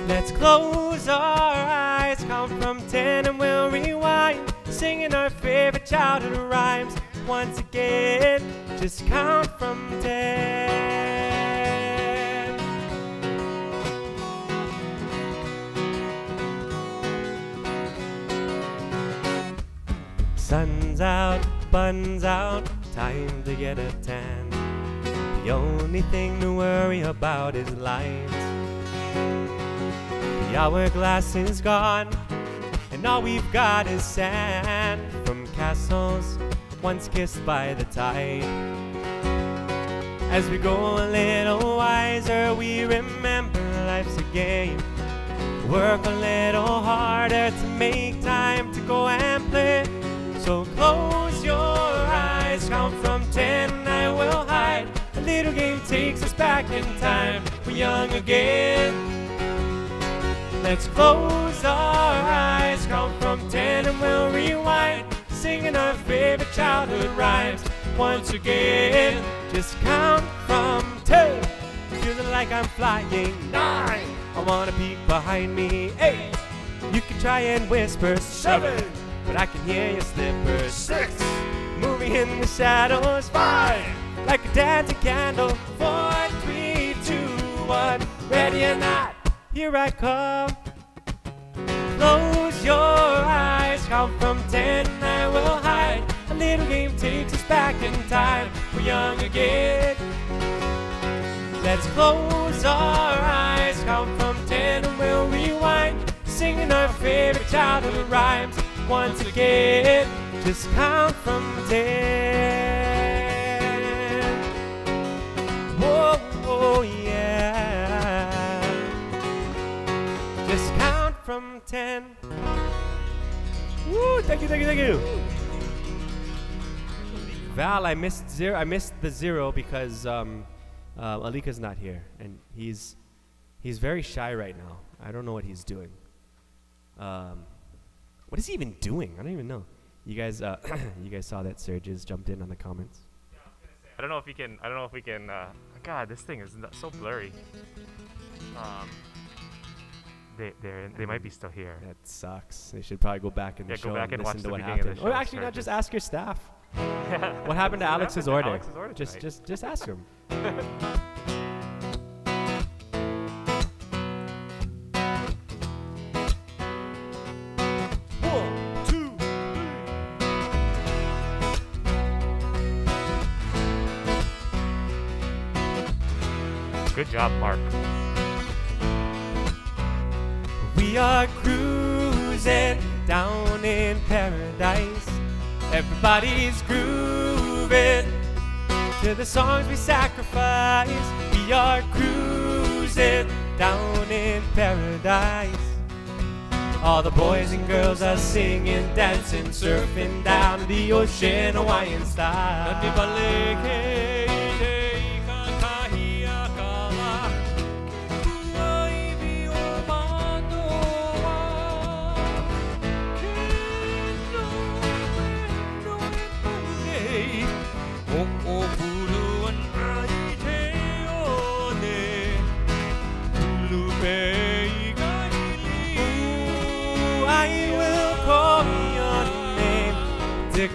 Let's close our eyes, count from ten, and we'll rewind. Singing our favorite childhood rhymes once again. Just count from ten. Sun's out, buns out, time to get a tan. The only thing to worry about is lights. The hourglass is gone, and all we've got is sand from castles once kissed by the tide. As we grow a little wiser, we remember life's a game. Work a little harder to make time to go and play. So close your eyes, count from ten, and I will hide. A little game takes us back in time. We're young again. Let's close our eyes, count from ten, and we'll rewind. Singing our favorite childhood rhymes once again. Just count from ten, feeling like I'm flying. Nine, I wanna peek behind me. Eight, you can try and whisper. Seven, but I can hear your slippers. Six, moving in the shadows. Five, like a dancing candle. Four, three, two, one, ready or not, here I come. Close your eyes, count from ten, I will hide. A little game takes us back in time. We're young again. Let's close our eyes, count from ten, and we'll rewind. Singing our favorite childhood rhymes once again. Just count from ten. Whoa, whoa, yeah. Just count from ten. Woo! Thank you, thank you, thank you. Val, I missed zero. I missed the zero because um, uh, Alika's not here, and he's he's very shy right now. I don't know what he's doing. Um, what is he even doing? I don't even know. You guys, uh, you guys saw that Serg's jumped in on the comments. I don't know if we can. I don't know if we can. Uh, God, this thing is so blurry. Um, they they they might be still here. That sucks. They should probably go back in the Yeah, go show back and and watch listen to the what beginning of the happened. Or actually, not just ask your staff. What happened to Alex's happened to order? Alex's order just, just, just ask him. job, Mark. We are cruising down in paradise. Everybody's grooving to the songs we sacrifice. We are cruising down in paradise. All the boys and girls are singing, dancing, surfing down the ocean Hawaiian style.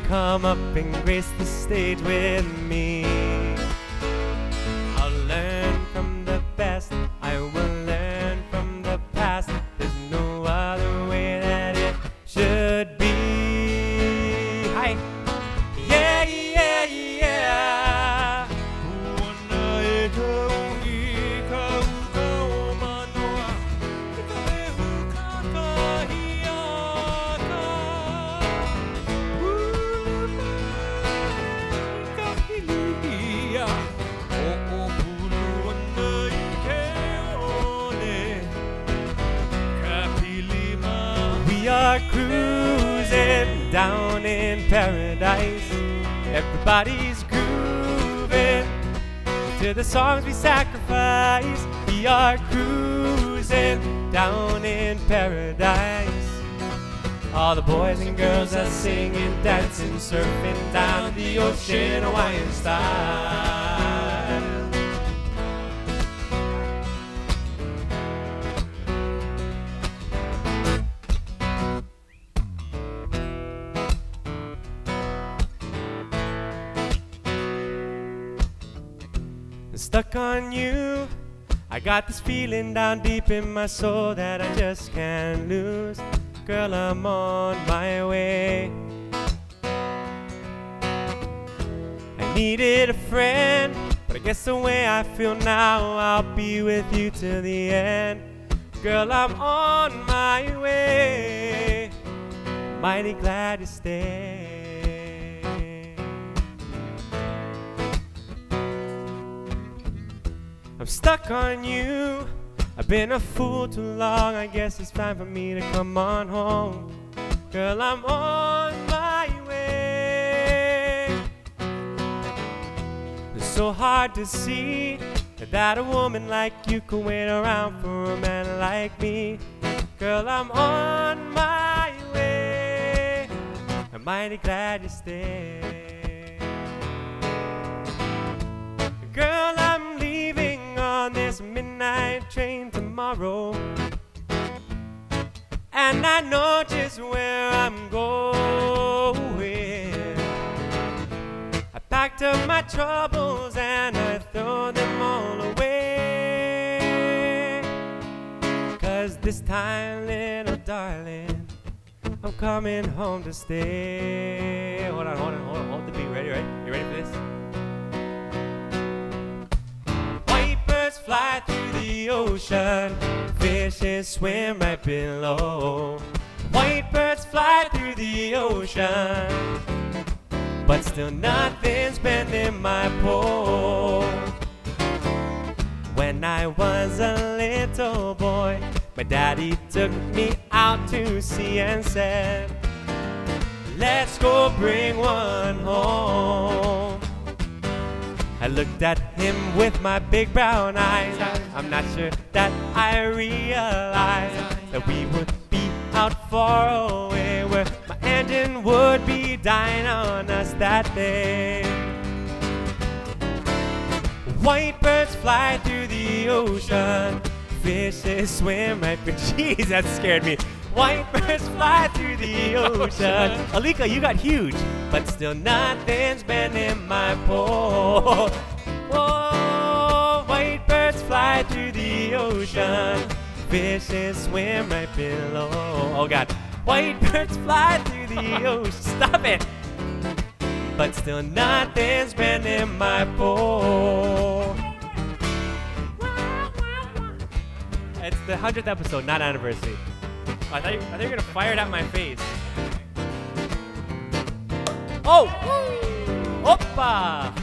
Come up and grace the stage with me. Everybody's grooving to the songs we sacrifice. We are cruising down in paradise. All the boys and girls are singing, dancing, surfing down the ocean Hawaiian style. Stuck on you. I got this feeling down deep in my soul that I just can't lose. Girl, I'm on my way. I needed a friend, but I guess the way I feel now, I'll be with you till the end. Girl, I'm on my way. Mighty glad to stay. I'm stuck on you. I've been a fool too long. I guess it's time for me to come on home. Girl, I'm on my way. It's so hard to see that a woman like you could wait around for a man like me. Girl, I'm on my way. I'm mighty glad you stay. Girl, I'm on this midnight train tomorrow. And I know just where I'm going. I packed up my troubles and I throw them all away. Cause this time, little darling, I'm coming home to stay. Hold on, hold on, hold on, hold the beat. Ready, right? You ready for this? Fly through the ocean, fishes swim right below. White birds fly through the ocean, but still nothing's bending my pole. When I was a little boy, my daddy took me out to sea and said, Let's go bring one home. I looked at him with my big brown eyes. I'm not sure that I realized that we would be out far away where my engine would be dying on us that day. White birds fly through the ocean. Fishes swim right but Jeez, that scared me. White birds fly through the ocean. Alika, you got huge, but still nothing's bending my pole. Whoa, white birds fly through the ocean. Fishes swim right below. Oh God, white birds fly through the ocean. Stop it but still nothing's bending my pole. It's the hundredth episode, not anniversary. I thought you, I thought you were gonna fire it at my face. Oh! Oppa!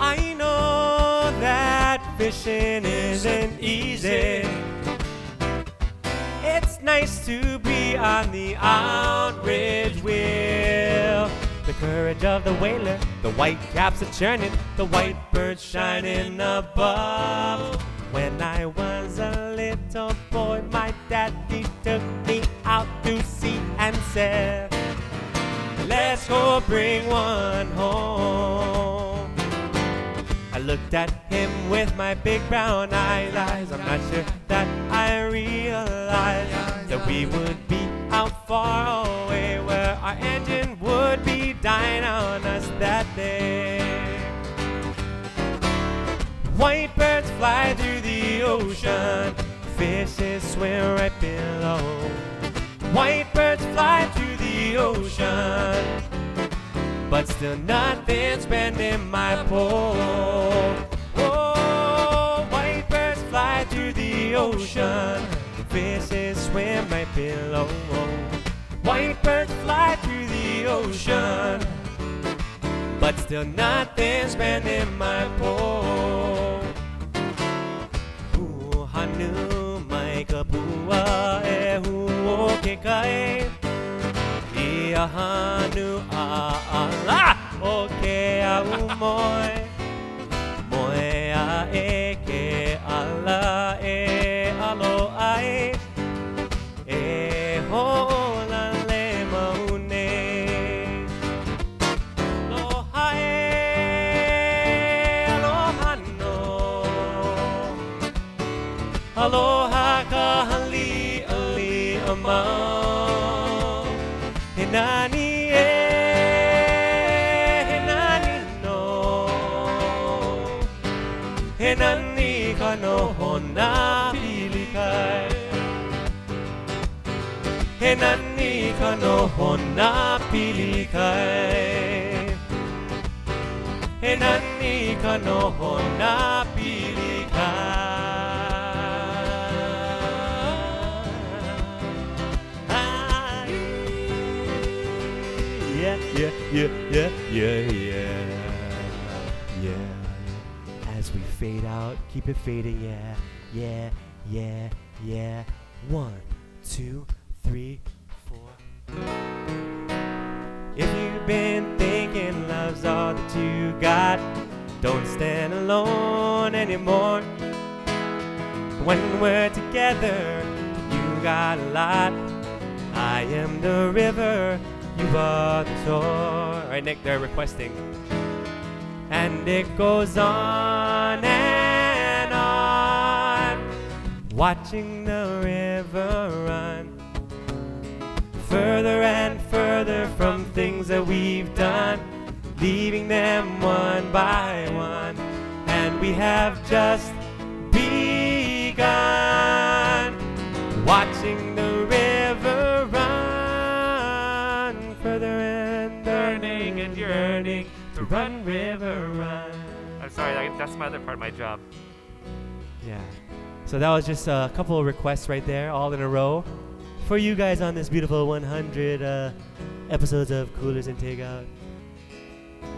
I know that fishing on the outrage wheel. The courage of the whaler, the white caps are churning, the white birds shining above. When I was a little boy, my daddy took me out to sea and said, Let's go bring one home. I looked at him with my big brown eyes. I'm not sure that I realized that we would be out far away where our engine would be dying on us that day. White birds fly through the ocean, fishes swim right below. White birds fly through the ocean, but still nothing's bending my pole. Oh, white birds fly through the ocean, fishes swim right below. white birds fly through the ocean, but still nothing's been in my pole. Hanu mai kapua e huo ke ah, kai. Ia hanu a ala o ke au moi. Moe a e ke ala e ka noho na pili kai. Yeah, yeah, yeah, yeah, yeah, yeah, yeah. As we fade out, keep it fading, yeah, yeah, yeah, yeah. One, two, three. If you've been thinking love's all that you got, don't stand alone anymore. When we're together, you got a lot. I am the river, you are the shore. All right, Nick, they're requesting. And it goes on and on, watching the river run further and further from things that we've done, leaving them one by one. And we have just begun, watching the river run further and Burning and yearning to run, river, run. I'm sorry, that's my other part of my job. Yeah. So that was just a couple of requests right there, all in a row, for you guys on this beautiful 100 uh, episodes of Coolers and Takeout.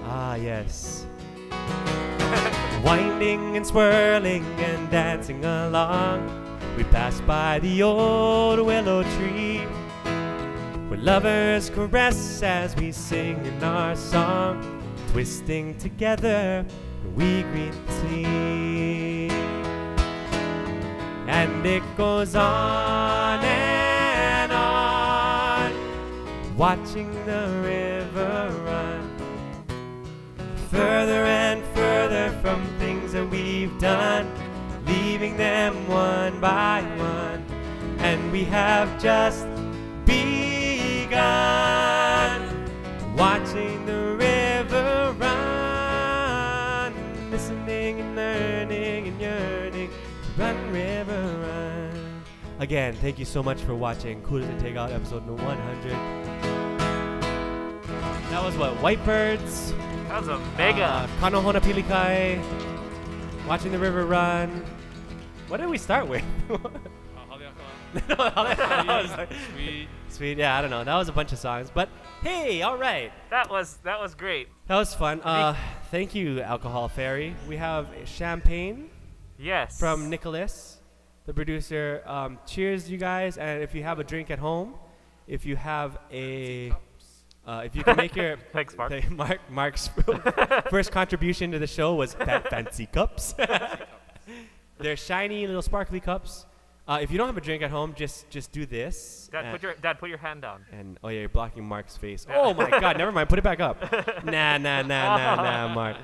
Ah, yes. Winding and swirling and dancing along, we pass by the old willow tree, where lovers caress as we sing in our song, twisting together, we greet the sea and it goes on and watching the river run further and further from things that we've done, leaving them one by one, and we have just begun watching the river run, listening and learning and yearning. Run, river, run. Again, thank you so much for watching Coolers and Takeout episode number 100. That was what? Whitebirds, That was a mega. uh, Kanohona Pilikai, Watching the River Run. What did we start with? No, that was like- Sweet. Sweet, yeah, I don't know. That was a bunch of songs, but hey, all right. that was that was great. That was fun. Uh, thank you, Alcohol Fairy. We have champagne Yes. from Nicholas, the producer. Um, cheers, you guys! And if you have a drink at home, if you have a, uh, if you can make your Thanks, Mark. Mark Mark's first contribution to the show was fa- fancy cups. They're shiny little sparkly cups. Uh, if you don't have a drink at home, just just do this. Dad, put your dad, put your hand down. and oh yeah, you're blocking Mark's face. Oh my God! Never mind. Put it back up. Nah, nah, nah, nah, nah, Mark.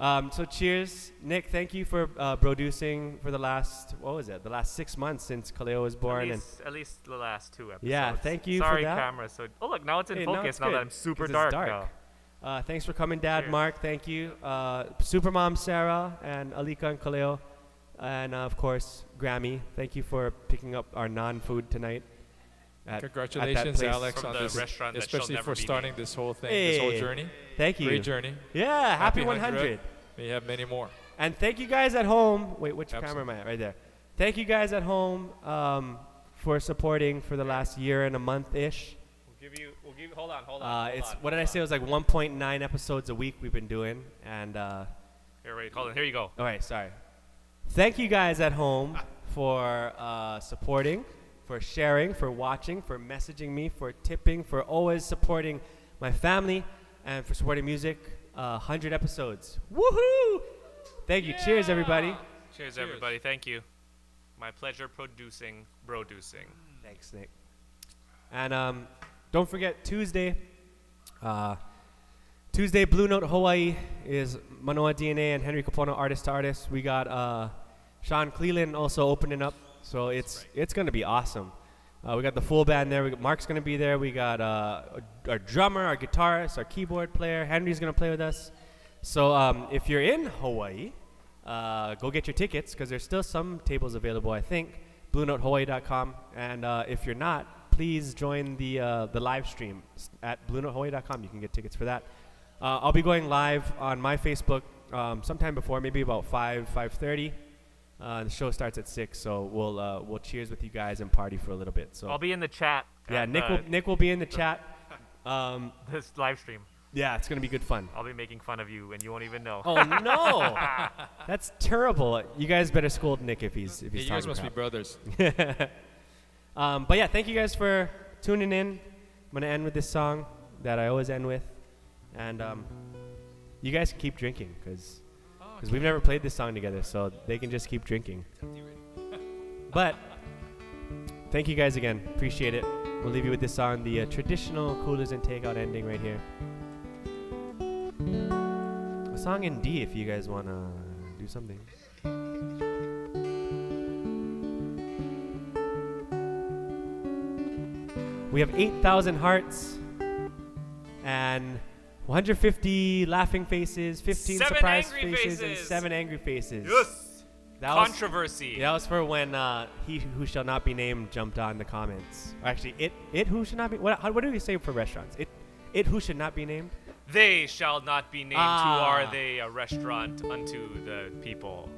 Um, so cheers, Nick. Thank you for uh, producing for the last what was it? The last six months since Kaleo was born. At and least, at least the last two episodes. Yeah, thank you for Sorry, that. camera. So, oh look, now it's in Hey, focus. it's Now, that I'm super 'cause it's dark. dark. now. uh, thanks for coming, Dad. Cheers. Mark, thank you. Uh, Supermom Sarah and Alika and Kaleo, and uh, of course Grammy. Thank you for picking up our non-food tonight. at- at that Congratulations, place. Alex, From on the this, restaurant especially for starting named. this whole thing, this whole journey. Thank you. Great journey. Yeah, happy, 100. 100. May you have many more. And thank you guys at home. Wait, which camera Absolutely. am I at? Right there. Thank you guys at home um, for supporting for the last year and a month ish. We'll give you. We'll give. Hold on. Hold on. Uh, hold it's on, what did I say? It was like 1.9 episodes a week we've been doing, and uh. Here, wait. Hold on. Here you go. all right, sorry. Thank you guys at home for uh, supporting, for sharing, for watching, for messaging me, for tipping, for always supporting my family, and for supporting music. Uh, 100 episodes. Woohoo! Thank you. Cheers, everybody. Cheers, everybody. Thank you. My pleasure producing, producing. Thanks, Nick. And um, don't forget Tuesday. Uh, Tuesday, Blue Note Hawaii is Manoa DNA and Henry Kapono artist to artist. We got uh, Sean Cleland also opening up, so it's it's gonna be awesome. Uh, we got the full band there. Mark's gonna be there. We got uh, our drummer, our guitarist, our keyboard player. Henry's gonna play with us. So um, if you're in Hawaii, uh, go get your tickets because there's still some tables available. I think BlueNoteHawaii.com. And uh, if you're not, please join the uh, the live stream at BlueNoteHawaii.com. You can get tickets for that. Uh, I'll be going live on my Facebook um, sometime before, maybe about five five thirty. Uh, the show starts at six, so we'll uh, we'll cheers with you guys and party for a little bit. So I'll be in the chat. yeah, Nick will Nick will be in the chat. Um, this live stream. yeah, it's gonna be good fun. I'll be making fun of you, and you won't even know. Oh no, that's terrible. You guys better scold Nick if he's if Yeah, he's you guys talking must be brothers. um, but yeah, thank you guys for tuning in. I'm gonna end with this song that I always end with, and um, you guys can keep drinking because we've never played this song together, so they can just keep drinking. but thank you guys again, appreciate it. We'll leave you with this song, the uh, traditional coolers and takeout ending right here. A song in D if you guys wanna do something. We have 8,000 hearts and 150 laughing faces, 15 Seven surprise angry faces, and 7 angry faces. Yes. That was, Controversy. that was for when uh, he who shall not be named jumped on the comments. Or actually, it it who should not be. What, how, what do we say for restaurants? It it who should not be named. They shall not be named. Ah. Who are they? A restaurant unto the people.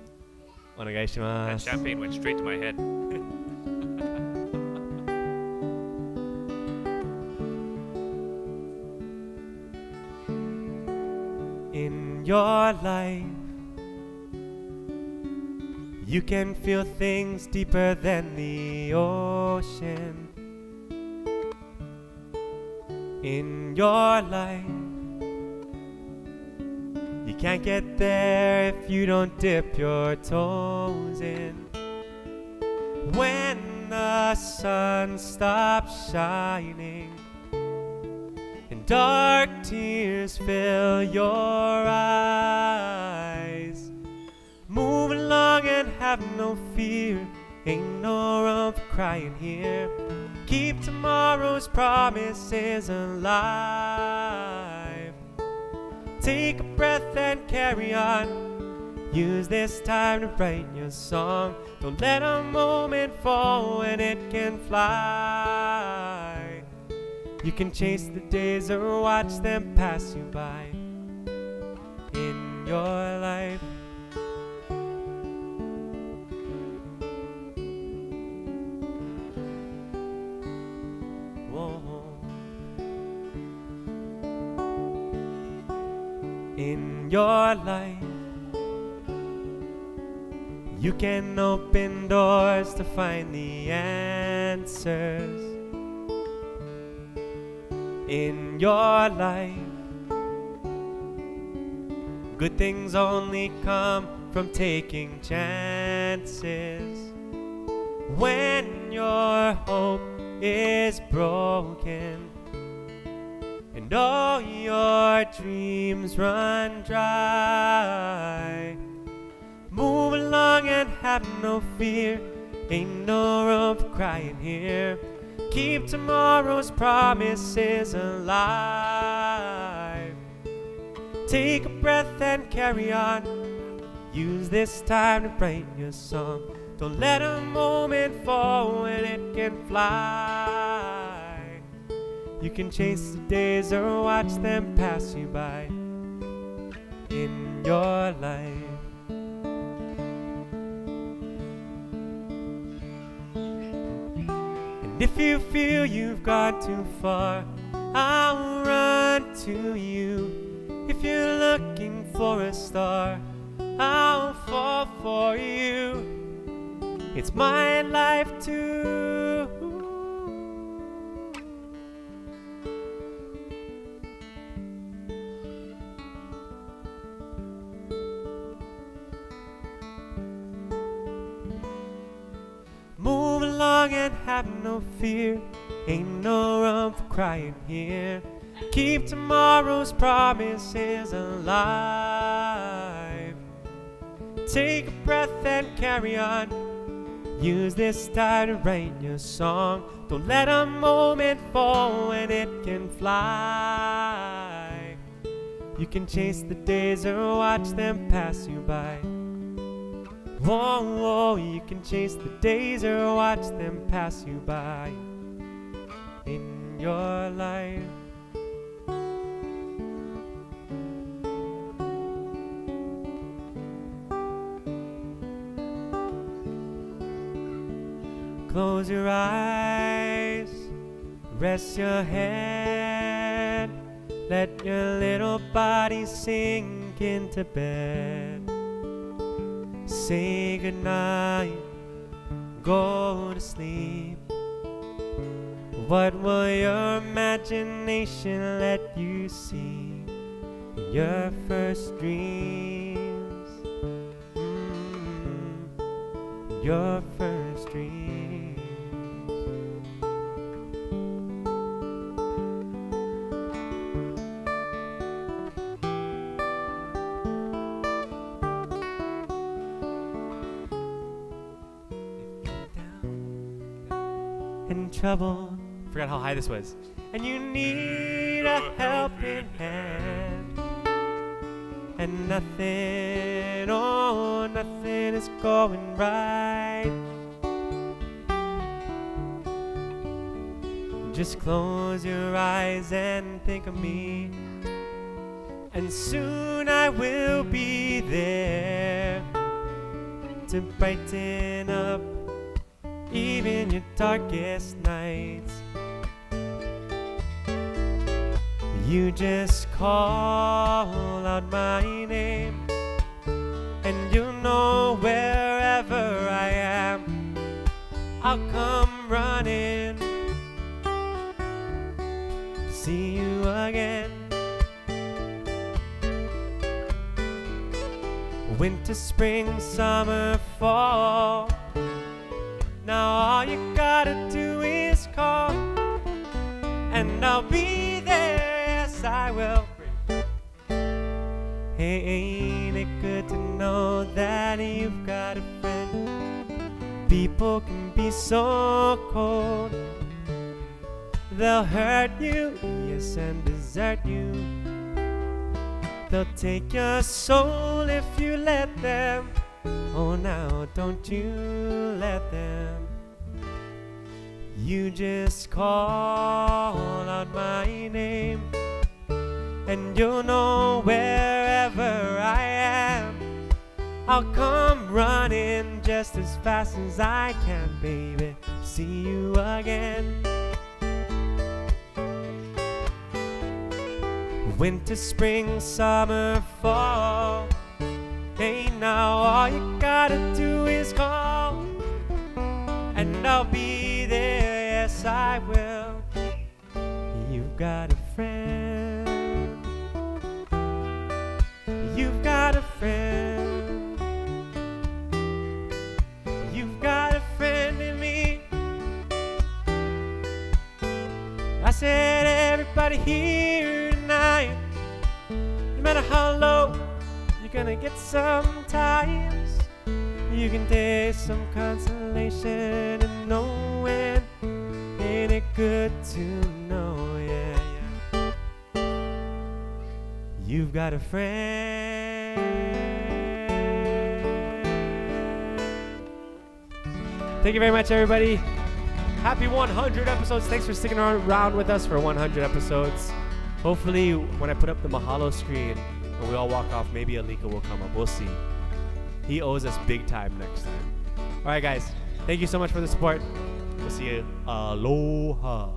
That champagne went straight to my head. your life. You can feel things deeper than the ocean. In your life, you can't get there if you don't dip your toes in. When the sun stops shining dark tears fill your eyes. Move along and have no fear, ain't no room for crying here. Keep tomorrow's promises alive. Take a breath and carry on. Use this time to write your song. Don't let a moment fall when it can fly. You can chase the days or watch them pass you by in your life. Whoa. In your life, you can open doors to find the answers in your life. Good things only come from taking chances. When your hope is broken and all your dreams run dry, move along and have no fear. Ain't no room for crying here. Keep tomorrow's promises alive. Take a breath and carry on. Use this time to write your song. Don't let a moment fall when it can fly. You can chase the days or watch them pass you by in your life. If you feel you've gone too far, I'll run to you. If you're looking for a star, I'll fall for you. It's my life too. No fear. Ain't no room for crying here. Keep tomorrow's promises alive. Take a breath and carry on. Use this time to write your song. Don't let a moment fall when it can fly. You can chase the days or watch them pass you by. Whoa, whoa, you can chase the days or watch them pass you by in your life. Close your eyes, rest your head, let your little body sink into bed. Say goodnight, go to sleep. What will your imagination let you see in your first dreams? Mm, your first dreams. Trouble. Forgot how high this was. And you need a helping hand. And nothing, oh, nothing is going right. Just close your eyes and think of me. And soon I will be there to brighten up even your darkest nights. You just call out my name, and you'll know wherever I am, I'll come running see you again. Winter, spring, summer, fall. Now all you gotta do is call, and I'll be there. Yes, I will. Hey, ain't it good to know that you've got a friend? People can be so cold. They'll hurt you, yes, and desert you. They'll take your soul if you let them. Oh, now don't you let them. You just call out my name, and you'll know wherever I am. I'll come running just as fast as I can, baby. See you again. Winter, spring, summer, fall. Hey, now all you gotta do is call, and I'll be there. Yes, I will. You've got a friend. You've got a friend. You've got a friend in me. I said, everybody here tonight, no matter how low you're gonna get sometimes, you can take some consolation in knowing. Ain't it good to know? Yeah, yeah. You've got a friend. Thank you very much, everybody. Happy 100 episodes. Thanks for sticking around with us for 100 episodes. Hopefully, when I put up the Mahalo screen and we all walk off, maybe Alika will come up. We'll see. He owes us big time next time. All right, guys. Thank you so much for the support. We'll see you. Aloha.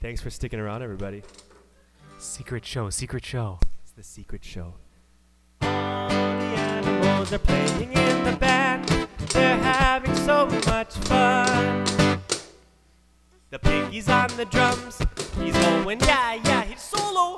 Thanks for sticking around, everybody. Secret show, secret show. It's the secret show. All the animals are playing in the band. They're having so much fun. The piggy's on the drums. He's going, yeah, yeah, he's solo.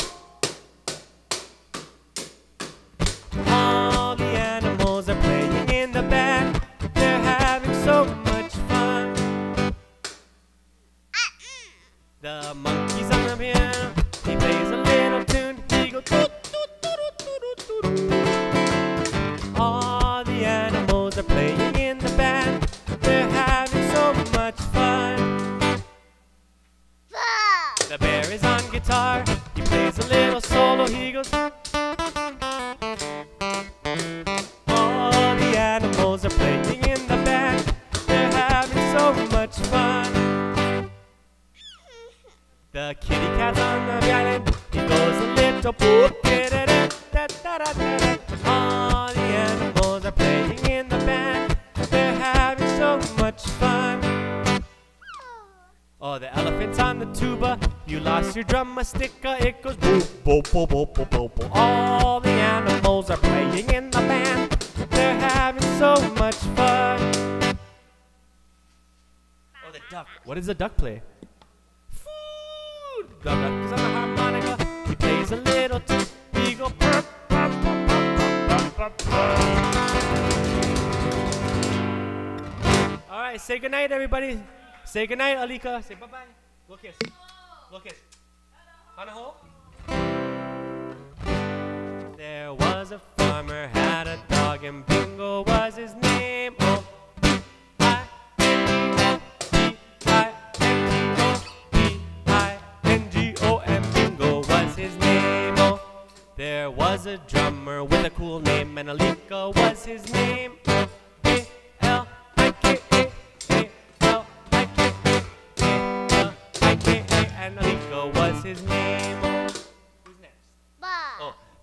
a duck place.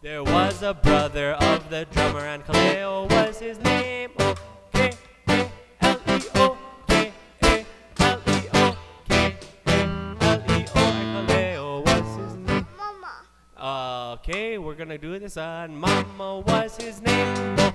There was a brother of the drummer, and Kaleo was his name. Oh, And Kaleo was his name. Mama. Okay, we're gonna do this on Mama was his name. Oh,